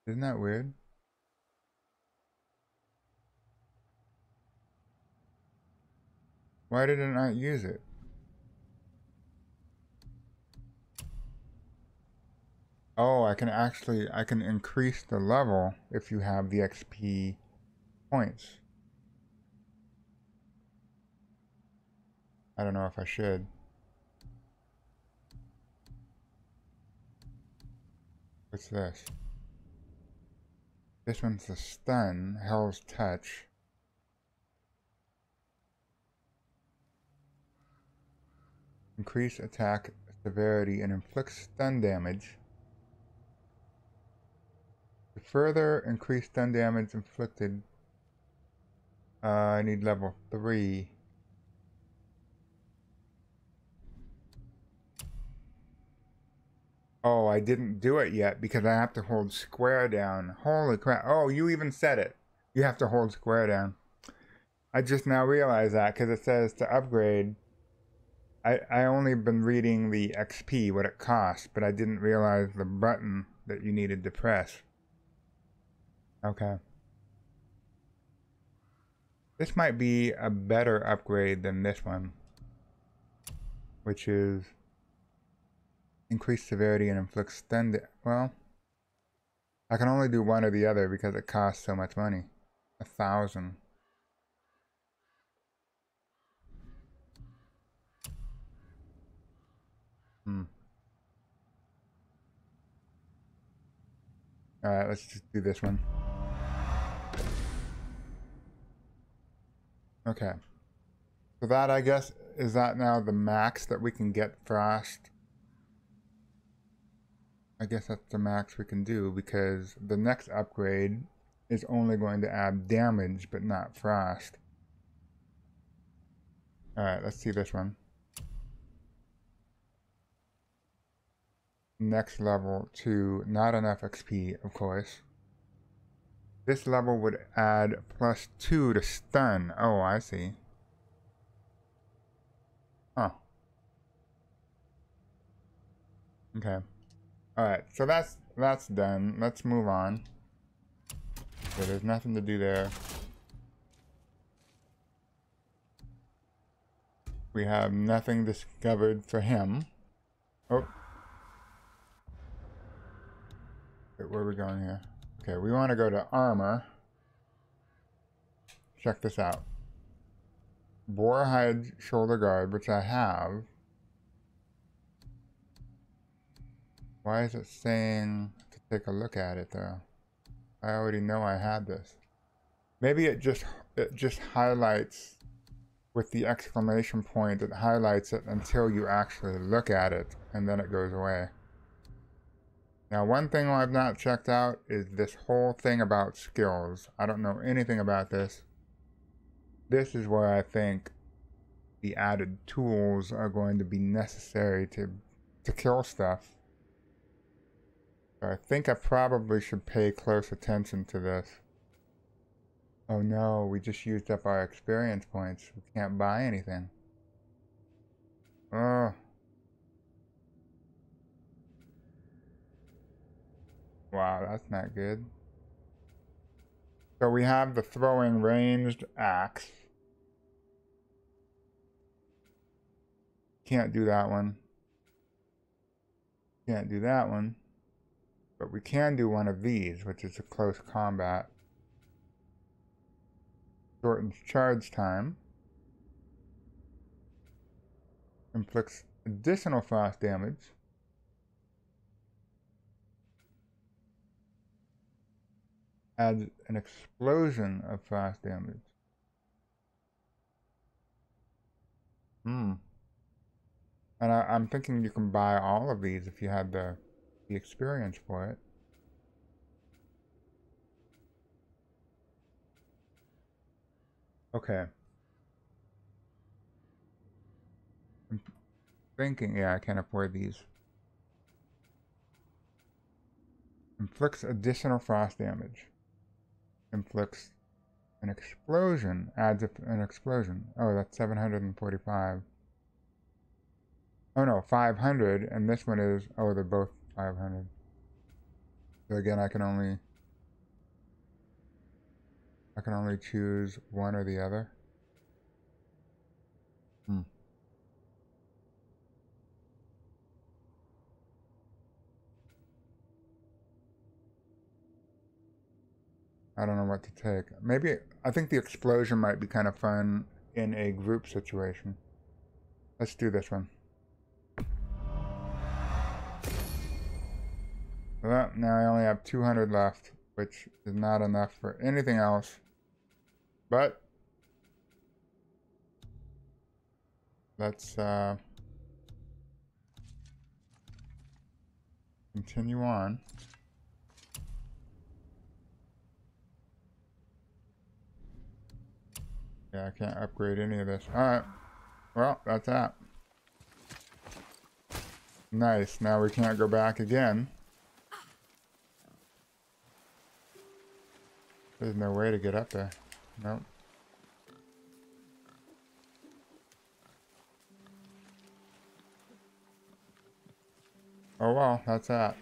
Isn't that weird? Why did it not use it? Oh, I can actually, I can increase the level if you have the XP points. I don't know if I should. What's this? This one's the stun, Hel's Touch. Increase attack severity and inflict stun damage. Further increase stun damage inflicted, uh, I need level 3. Oh, I didn't do it yet because I have to hold square down. Holy crap. Oh, you even said it. You have to hold square down. I just now realized that because it says to upgrade. I, I only been reading the XP, what it costs, but I didn't realize the button that you needed to press. Okay. This might be a better upgrade than this one, which is increased severity and inflict stun. Well, I can only do one or the other because it costs so much money. A thousand. Hmm. Alright, let's just do this one. Okay. So that, I guess, is that now the max that we can get frost? I guess that's the max we can do because the next upgrade is only going to add damage but not frost. Alright, let's see this one. Next level to not enough XP, of course. This level would add plus 2 to stun. Oh, I see. Huh. Okay. Alright, so that's that's done. Let's move on. So there's nothing to do there. We have nothing discovered for him. Oh. Where are we going here? Okay, we want to go to armor. Check this out. Boarhide shoulder guard, which I have. Why is it saying to take a look at it though? I already know I had this. Maybe it just it just highlights with the exclamation point it highlights it until you actually look at it and then it goes away. Now one thing I've not checked out is this whole thing about skills. I don't know anything about this. This is where I think the added tools are going to be necessary to to kill stuff. I think I probably should pay close attention to this. Oh no, we just used up our experience points. We can't buy anything. Oh. Wow, that's not good. So we have the throwing ranged axe. Can't do that one. Can't do that one. But we can do one of these, which is a close combat. Shortens charge time. Inflicts additional frost damage. Adds an explosion of frost damage. Hmm. And I, am thinking you can buy all of these if you had the, the experience for it. Okay. I'm thinking, yeah, I can't afford these. Inflicts additional frost damage. Inflicts an explosion. Adds an explosion. Oh, that's 745. Oh no, 500, and this one is, oh, they're both 500. So again, I can only, I can only choose one or the other. Hmm. I don't know what to take. Maybe, I think the explosion might be kind of fun in a group situation. Let's do this one. Well, now I only have 200 left, which is not enough for anything else. But, let's uh, continue on. Yeah, I can't upgrade any of this. Alright. Well, that's that. Nice. Now we can't go back again. There's no way to get up there. Nope. Oh well, that's that.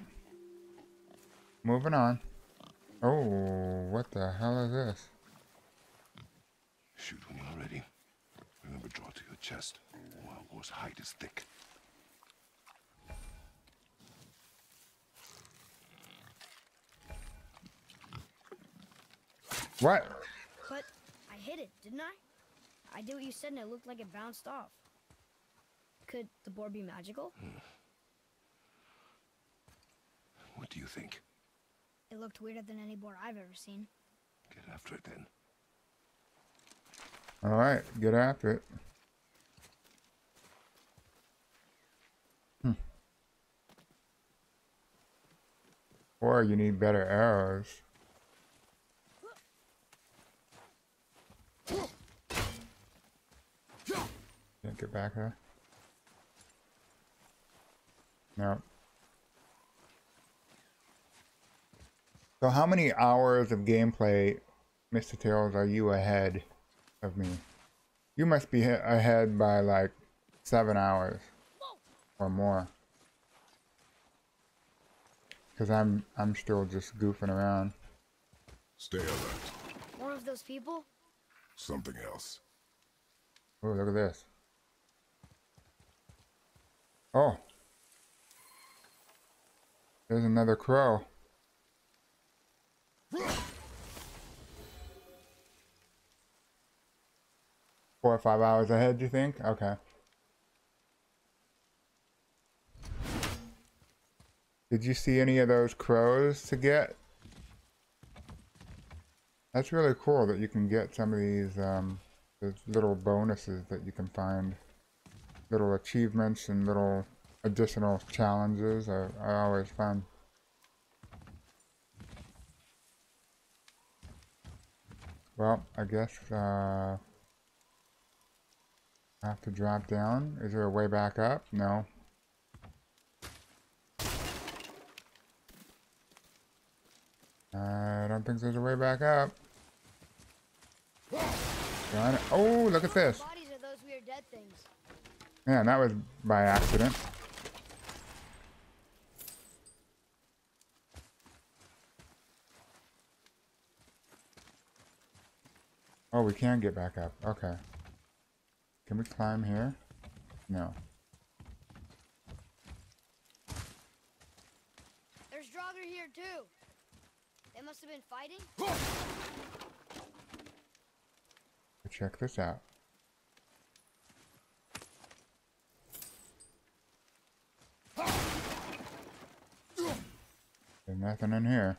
Moving on. Oh, what the hell is this? Shoot when you're ready. Remember, draw to your chest. Wild War's hide is thick. What? But I hit it, didn't I? I did what you said and it looked like it bounced off. Could the board be magical? Hmm. What do you think? It looked weirder than any board I've ever seen. Get after it then. Alright, get after it. Or you need better arrows. Can't get back there. No. So how many hours of gameplay, Mr. Tails, are you ahead of me? You must be ahead by like seven hours or more. Cause I'm I'm still just goofing around. Stay alert. More of those people? Something else. Oh, look at this. Oh. There's another crow. Four or five hours ahead, you think? Okay. Did you see any of those crows to get? That's really cool that you can get some of these um, little bonuses that you can find. Little achievements and little additional challenges are, are always fun. Well, I guess uh, I have to drop down. Is there a way back up? No. I don't think there's a way back up. Trying to- Oh, look at this. Bodies are those weird dead things. Man, that was by accident. Oh, we can get back up. Okay. Can we climb here? No. There's Draugr here too. Must have been fighting. Check this out. There's nothing in here.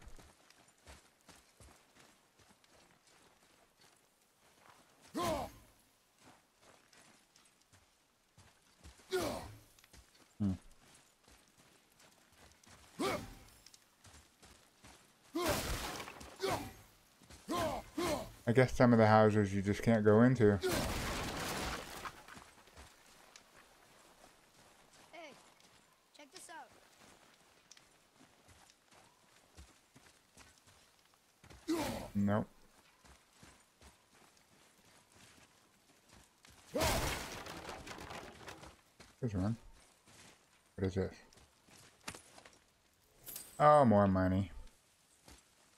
Guess some of the houses you just can't go into. Hey, check this out. Nope. There's one. What is this? Oh, more money.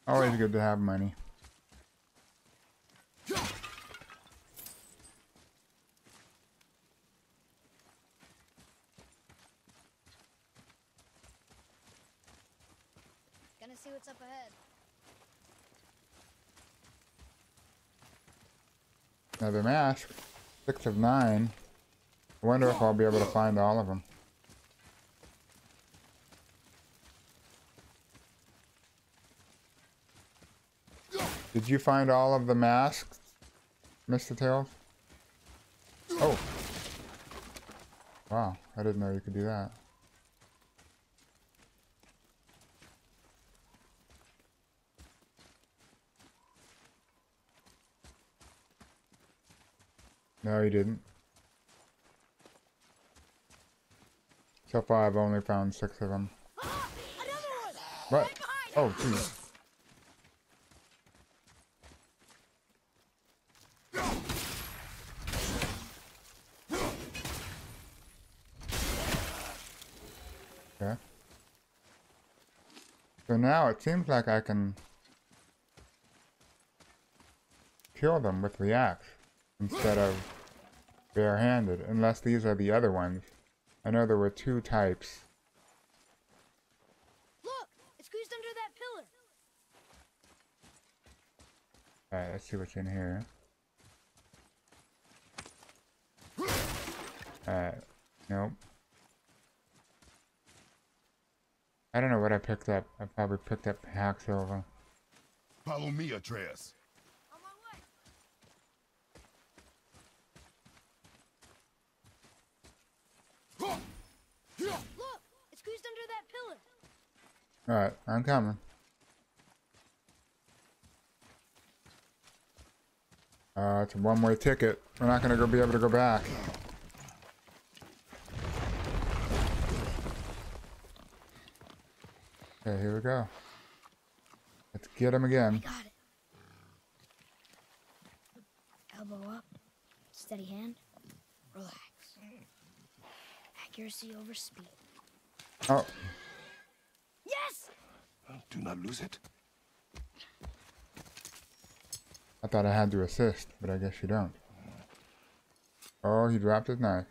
Always good to have money. Another mask. Six of nine. I wonder if I'll be able to find all of them. Did you find all of the masks, Mr. Tails? Oh. Wow, I didn't know you could do that. No, he didn't. So far, I've only found six of them. What? Oh, geez. Okay. So now it seems like I can kill them with the axe instead of barehanded, unless these are the other ones. I know there were two types. Look, it's squeezed under that pillar. Alright, let's see what's in here. Alright, nope. I don't know what I picked up. I probably picked up hack silver. Follow me, Atreus. On my way. Look, it's squeezed under that pillar. Alright, I'm coming. Uh, it's a one-way ticket. We're not gonna go be able to go back. Okay, here we go. Let's get him again. Got it. Elbow up. Steady hand. Relax. Accuracy over speed. Oh, Yes! Do not lose it. I thought I had to assist, but I guess you don't. Oh, he dropped his knife.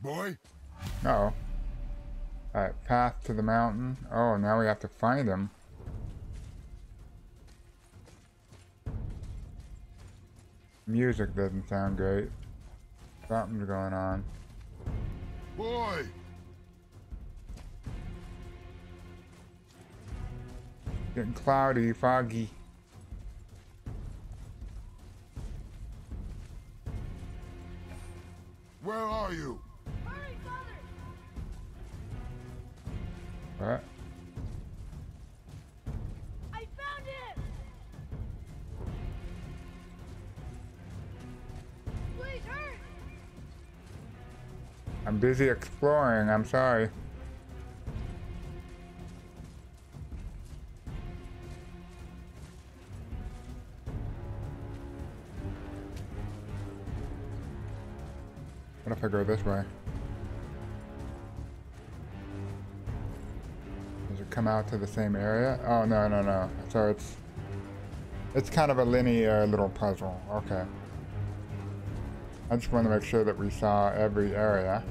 Boy, Uh oh. Alright, path to the mountain. Oh, now we have to find him. Music doesn't sound great. Something's going on. boy. Getting cloudy, foggy. Where are you? What? I found him! Please hurry! I'm busy exploring. I'm sorry. What if I go this way? Come out to the same area? Oh, no, no, no. So it's... It's kind of a linear little puzzle. Okay. I just want to make sure that we saw every area.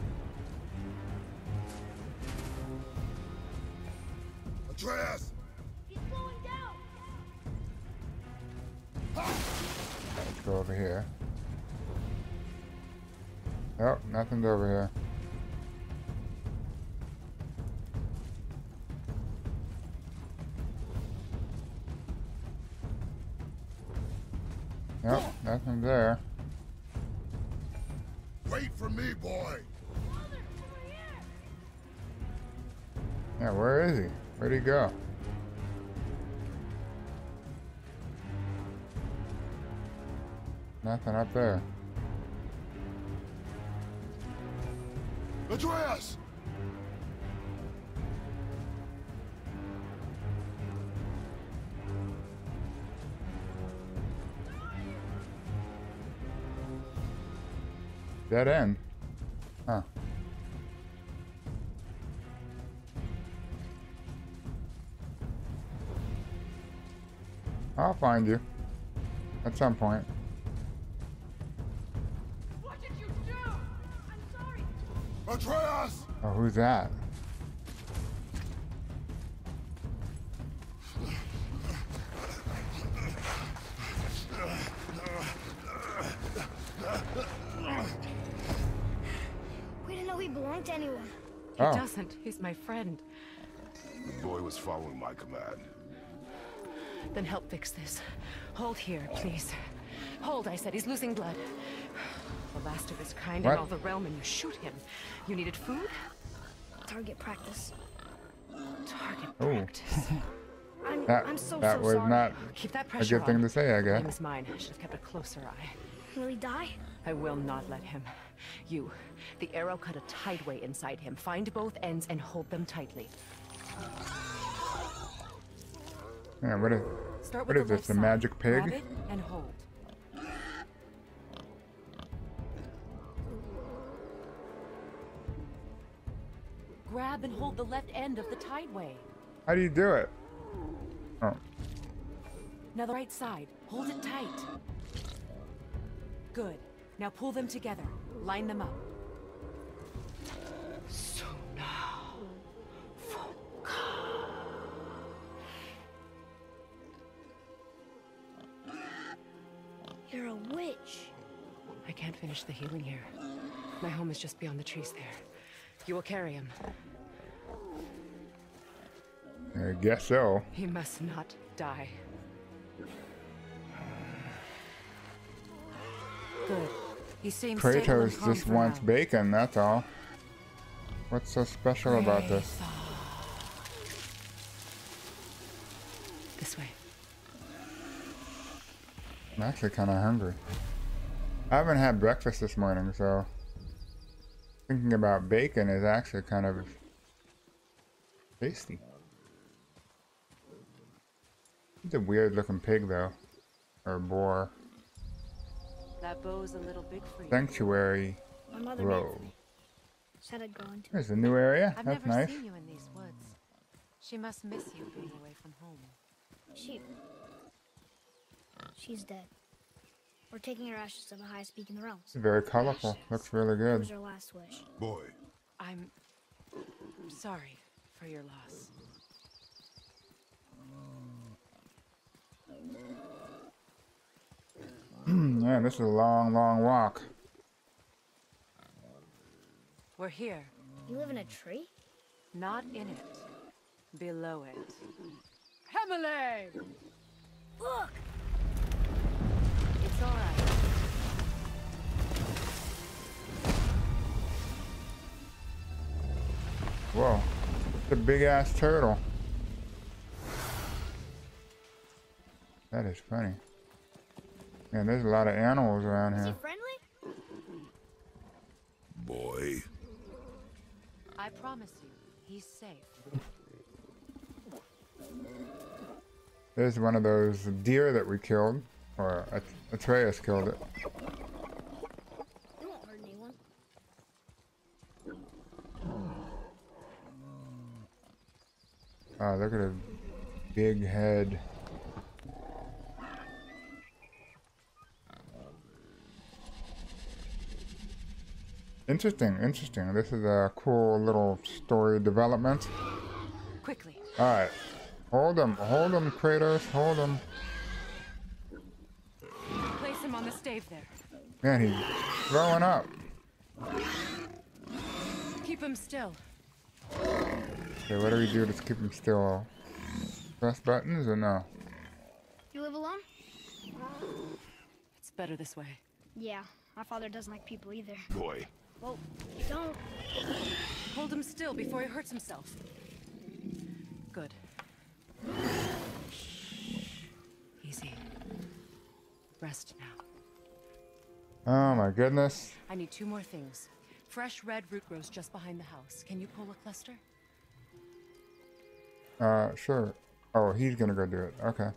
Atreus! He's slowing down. Let's go over here. Oh, nothing's over here. Nothing there. Wait for me, boy! Yeah, where is he? Where'd he go? Nothing up there. Atreus! Dead end. Huh. I'll find you. At some point. What did you do? I'm sorry. Atreus! Oh, who's that? He doesn't. He's my friend. The boy was following my command. Then help fix this. Hold here, please. Hold, I said. He's losing blood. The last of his kind What? in all the realm, and you shoot him. You needed food? Target practice. Target Ooh. practice. I'm, That I'm so, that so was sorry. not Keep that pressure a pressure good thing on. to say, I He guess. was mine. I should have kept a closer eye. Will he die? I will not let him. You. The arrow cut a tideway inside him. Find both ends and hold them tightly. Yeah, what is Start What with is the this, left the magic pig? Grab it and hold. Grab and hold the left end of the tideway. how do you do it? Oh, Now the right side. Hold it tight. Good. Now pull them together. Line them up. Finish the healing here. My home is just beyond the trees there. You will carry him. I guess so. He must not die. Good. He seems Kratos just wants now. bacon, that's all. What's so special about this? This way. I'm actually kind of hungry. I haven't had breakfast this morning, so thinking about bacon is actually kind of tasty. It's a weird looking pig, though, or boar. That bow's a little big for you. Sanctuary My mother made Grove. Said I'd go into. There's a new area. I've That's never nice. seen you in these woods. She must miss you being away from home. She. She's dead. We're taking our ashes to the highest peak in the realms. It's very colorful. Looks really good. was good. her last wish. Boy, I'm sorry for your loss. Hmm, man, this is a long, long walk. We're here. You live in a tree? Not in it. Below it. Hemele! Look! It's alright. Whoa, it's a big ass turtle. That is funny. Man, there's a lot of animals around Is he here. friendly? boy, I promise you, he's safe. There's one of those deer that we killed, or At- Atreus killed it. It won't hurt anyone. Oh, look at a big head. Interesting, interesting. This is a cool little story development. Quickly. Alright. Hold them, hold them, Kratos, hold him. Place him on the stave there. Man, he's throwing up. Keep him still. Okay, what do we do to keep him still? Press buttons or no? You live alone? It's better this way. Yeah, my father doesn't like people either. Boy, Well, don't. Hold him still before he hurts himself. Good. Easy. Rest now. Oh my goodness. I need two more things. Fresh red root grows just behind the house. Can you pull a cluster? Uh, sure. Oh, he's gonna go do it. Okay.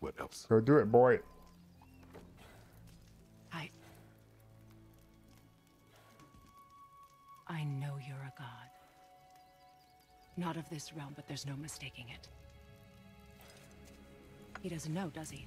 what else? Go do it, boy. I. I know you're a god. Not of this realm, but there's no mistaking it. He doesn't know, does he?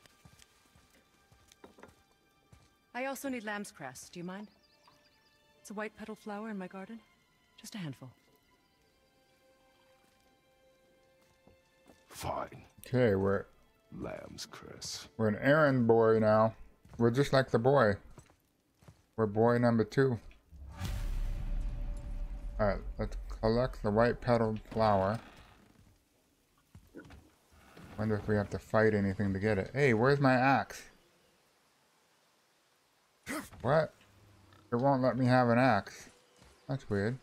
I also need lamb's cress. Do you mind? It's a white petal flower in my garden. Just a handful. Fine. Okay, we're Lamb's cress. we're an errand boy now. We're just like the boy. We're boy number two. Alright, let's collect the white petaled flower. Wonder if we have to fight anything to get it. Hey, where's my axe? What? It won't let me have an axe. That's weird.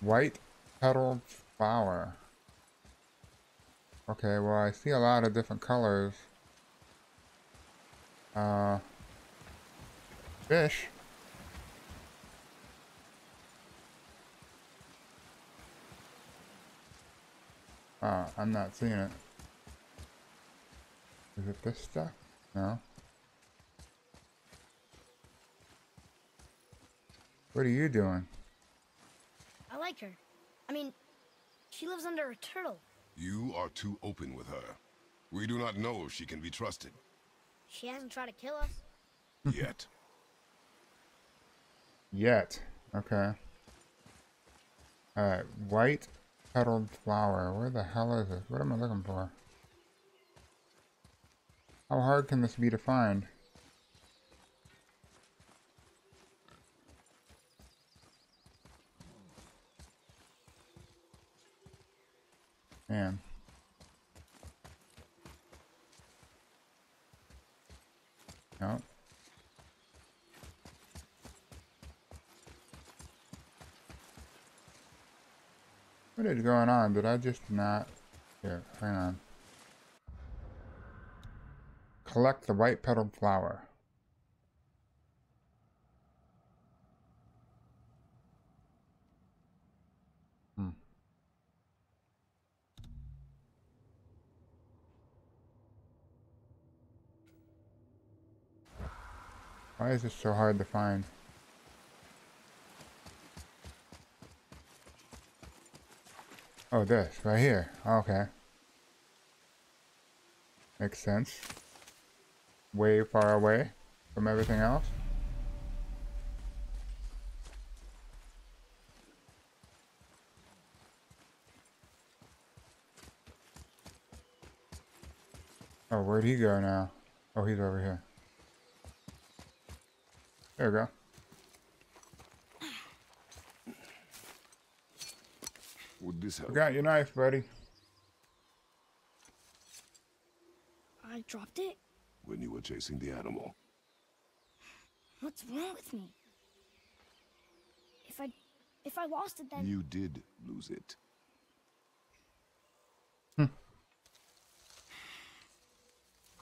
White petaled flower. Okay, well I see a lot of different colors. Uh, fish. Uh, I'm not seeing it. Is it this stuff? No. What are you doing? I like her. I mean, she lives under a turtle. You are too open with her. We do not know if she can be trusted. She hasn't tried to kill us. Yet. Yet. Okay. Alright, white petaled flower. Where the hell is this? What am I looking for? How hard can this be to find? Man. No. What is going on? Did I just not... Here, hang on. Collect the white petaled flower. Hmm. Why is this so hard to find? Oh, this, right here. Okay. Makes sense way far away from everything else. Oh, where'd he go now? Oh, he's over here. There we go. Would this help? You got your knife, buddy. I dropped it. When you were chasing the animal. What's wrong with me? If I... if I lost it then... You did lose it. Hmm.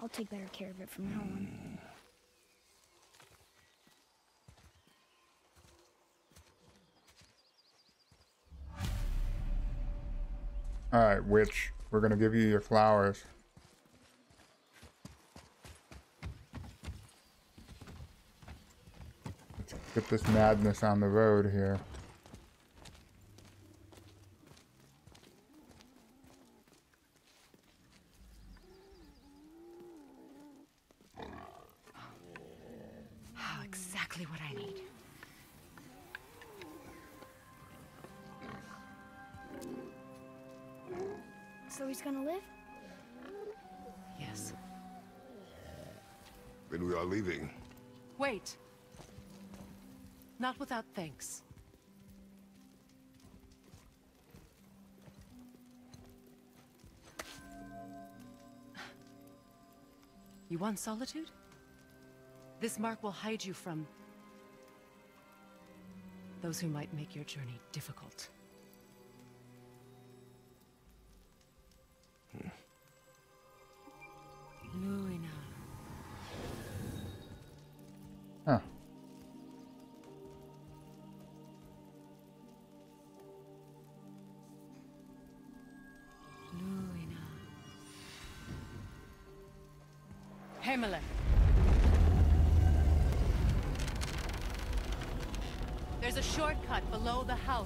I'll take better care of it from now on. Alright, witch. We're gonna give you your flowers. Get this madness on the road here. Exactly what I need. So he's gonna live? Yes. Then we are leaving. Wait. Not without thanks. You want solitude? This mark will hide you from those who might make your journey difficult. Hmm. Luina.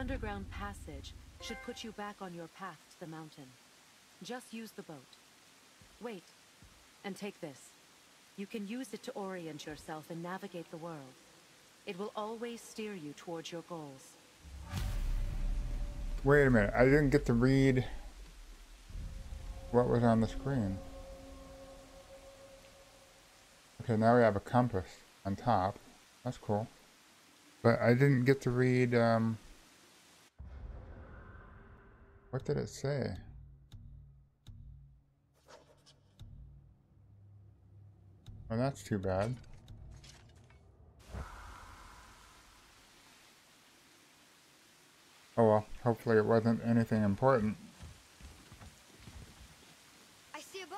underground passage should put you back on your path to the mountain. Just use the boat. Wait, and take this. You can use it to orient yourself and navigate the world. It will always steer you towards your goals. Wait a minute. I didn't get to read what was on the screen. Okay, now we have a compass on top. That's cool. But I didn't get to read, um... What did it say? Well, that's too bad. Oh well, hopefully it wasn't anything important. I see a boat.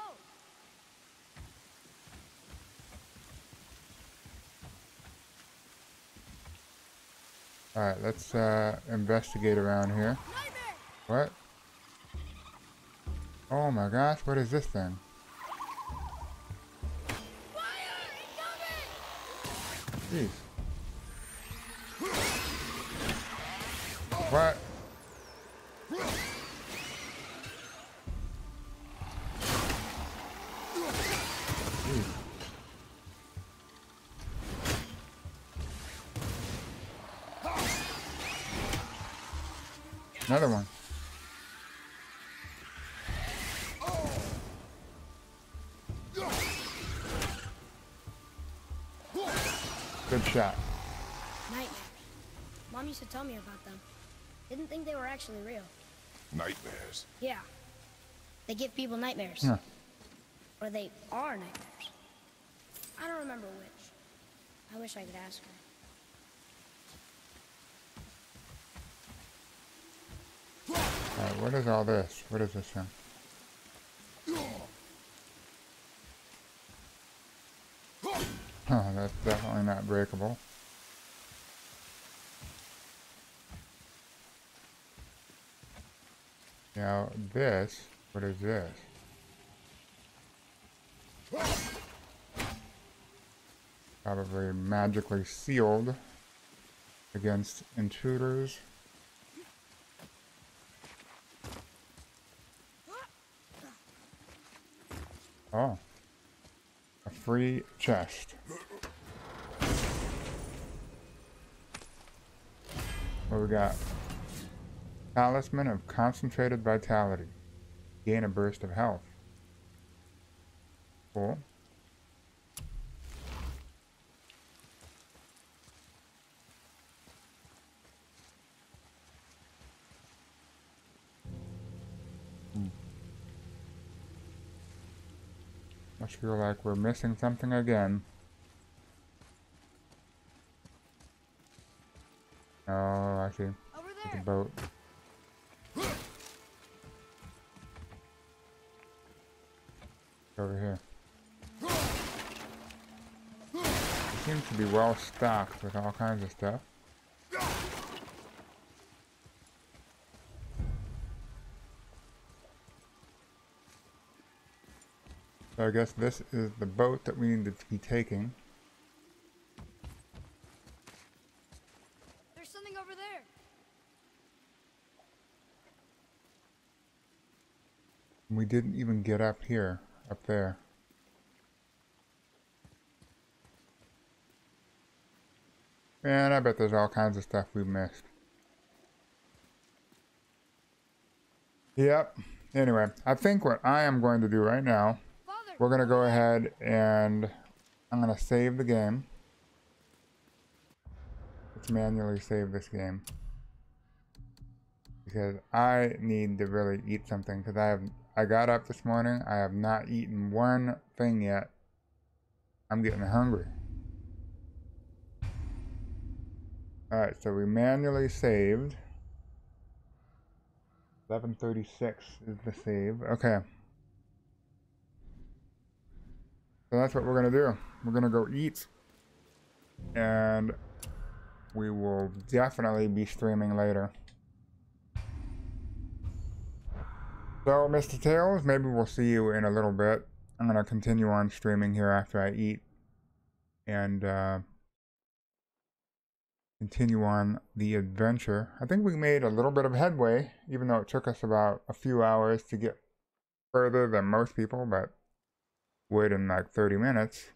Alright, let's uh, investigate around here. What? Oh my gosh, what is this thing? Jeez. What? Actually real. Nightmares. Yeah. They give people nightmares. Huh. Or they are nightmares. I don't remember which. I wish I could ask her. Alright, what is all this? What is this thing? Huh, that's definitely not breakable. this, what is this? Probably magically sealed against intruders. Oh. A free chest. What we got? Talisman of Concentrated Vitality. Gain a burst of health. Cool. Hmm. Must feel like we're missing something again. Oh, I see. Over The boat. To be well stocked with all kinds of stuff. So I guess this is the boat that we need to be taking. There's something over there. We didn't even get up here, up there. Man, I bet there's all kinds of stuff we missed. Yep. Anyway, I think what I am going to do right now, Father. we're going to go ahead and I'm going to save the game. Let's manually save this game. Because I need to really eat something because I have I got up this morning. I have not eaten one thing yet. I'm getting hungry. Alright, so we manually saved. 1136 is the save. Okay. So that's what we're going to do. We're going to go eat. And we will definitely be streaming later. So, Mr. Tails, maybe we'll see you in a little bit. I'm going to continue on streaming here after I eat. And, uh, continue on the adventure. I think we made a little bit of headway, even though it took us about a few hours to get further than most people, but would in like 30 minutes.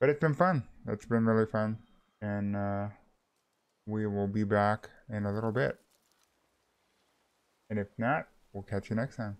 But it's been fun. It's been really fun. And, uh, we will be back in a little bit. And if not, we'll catch you next time.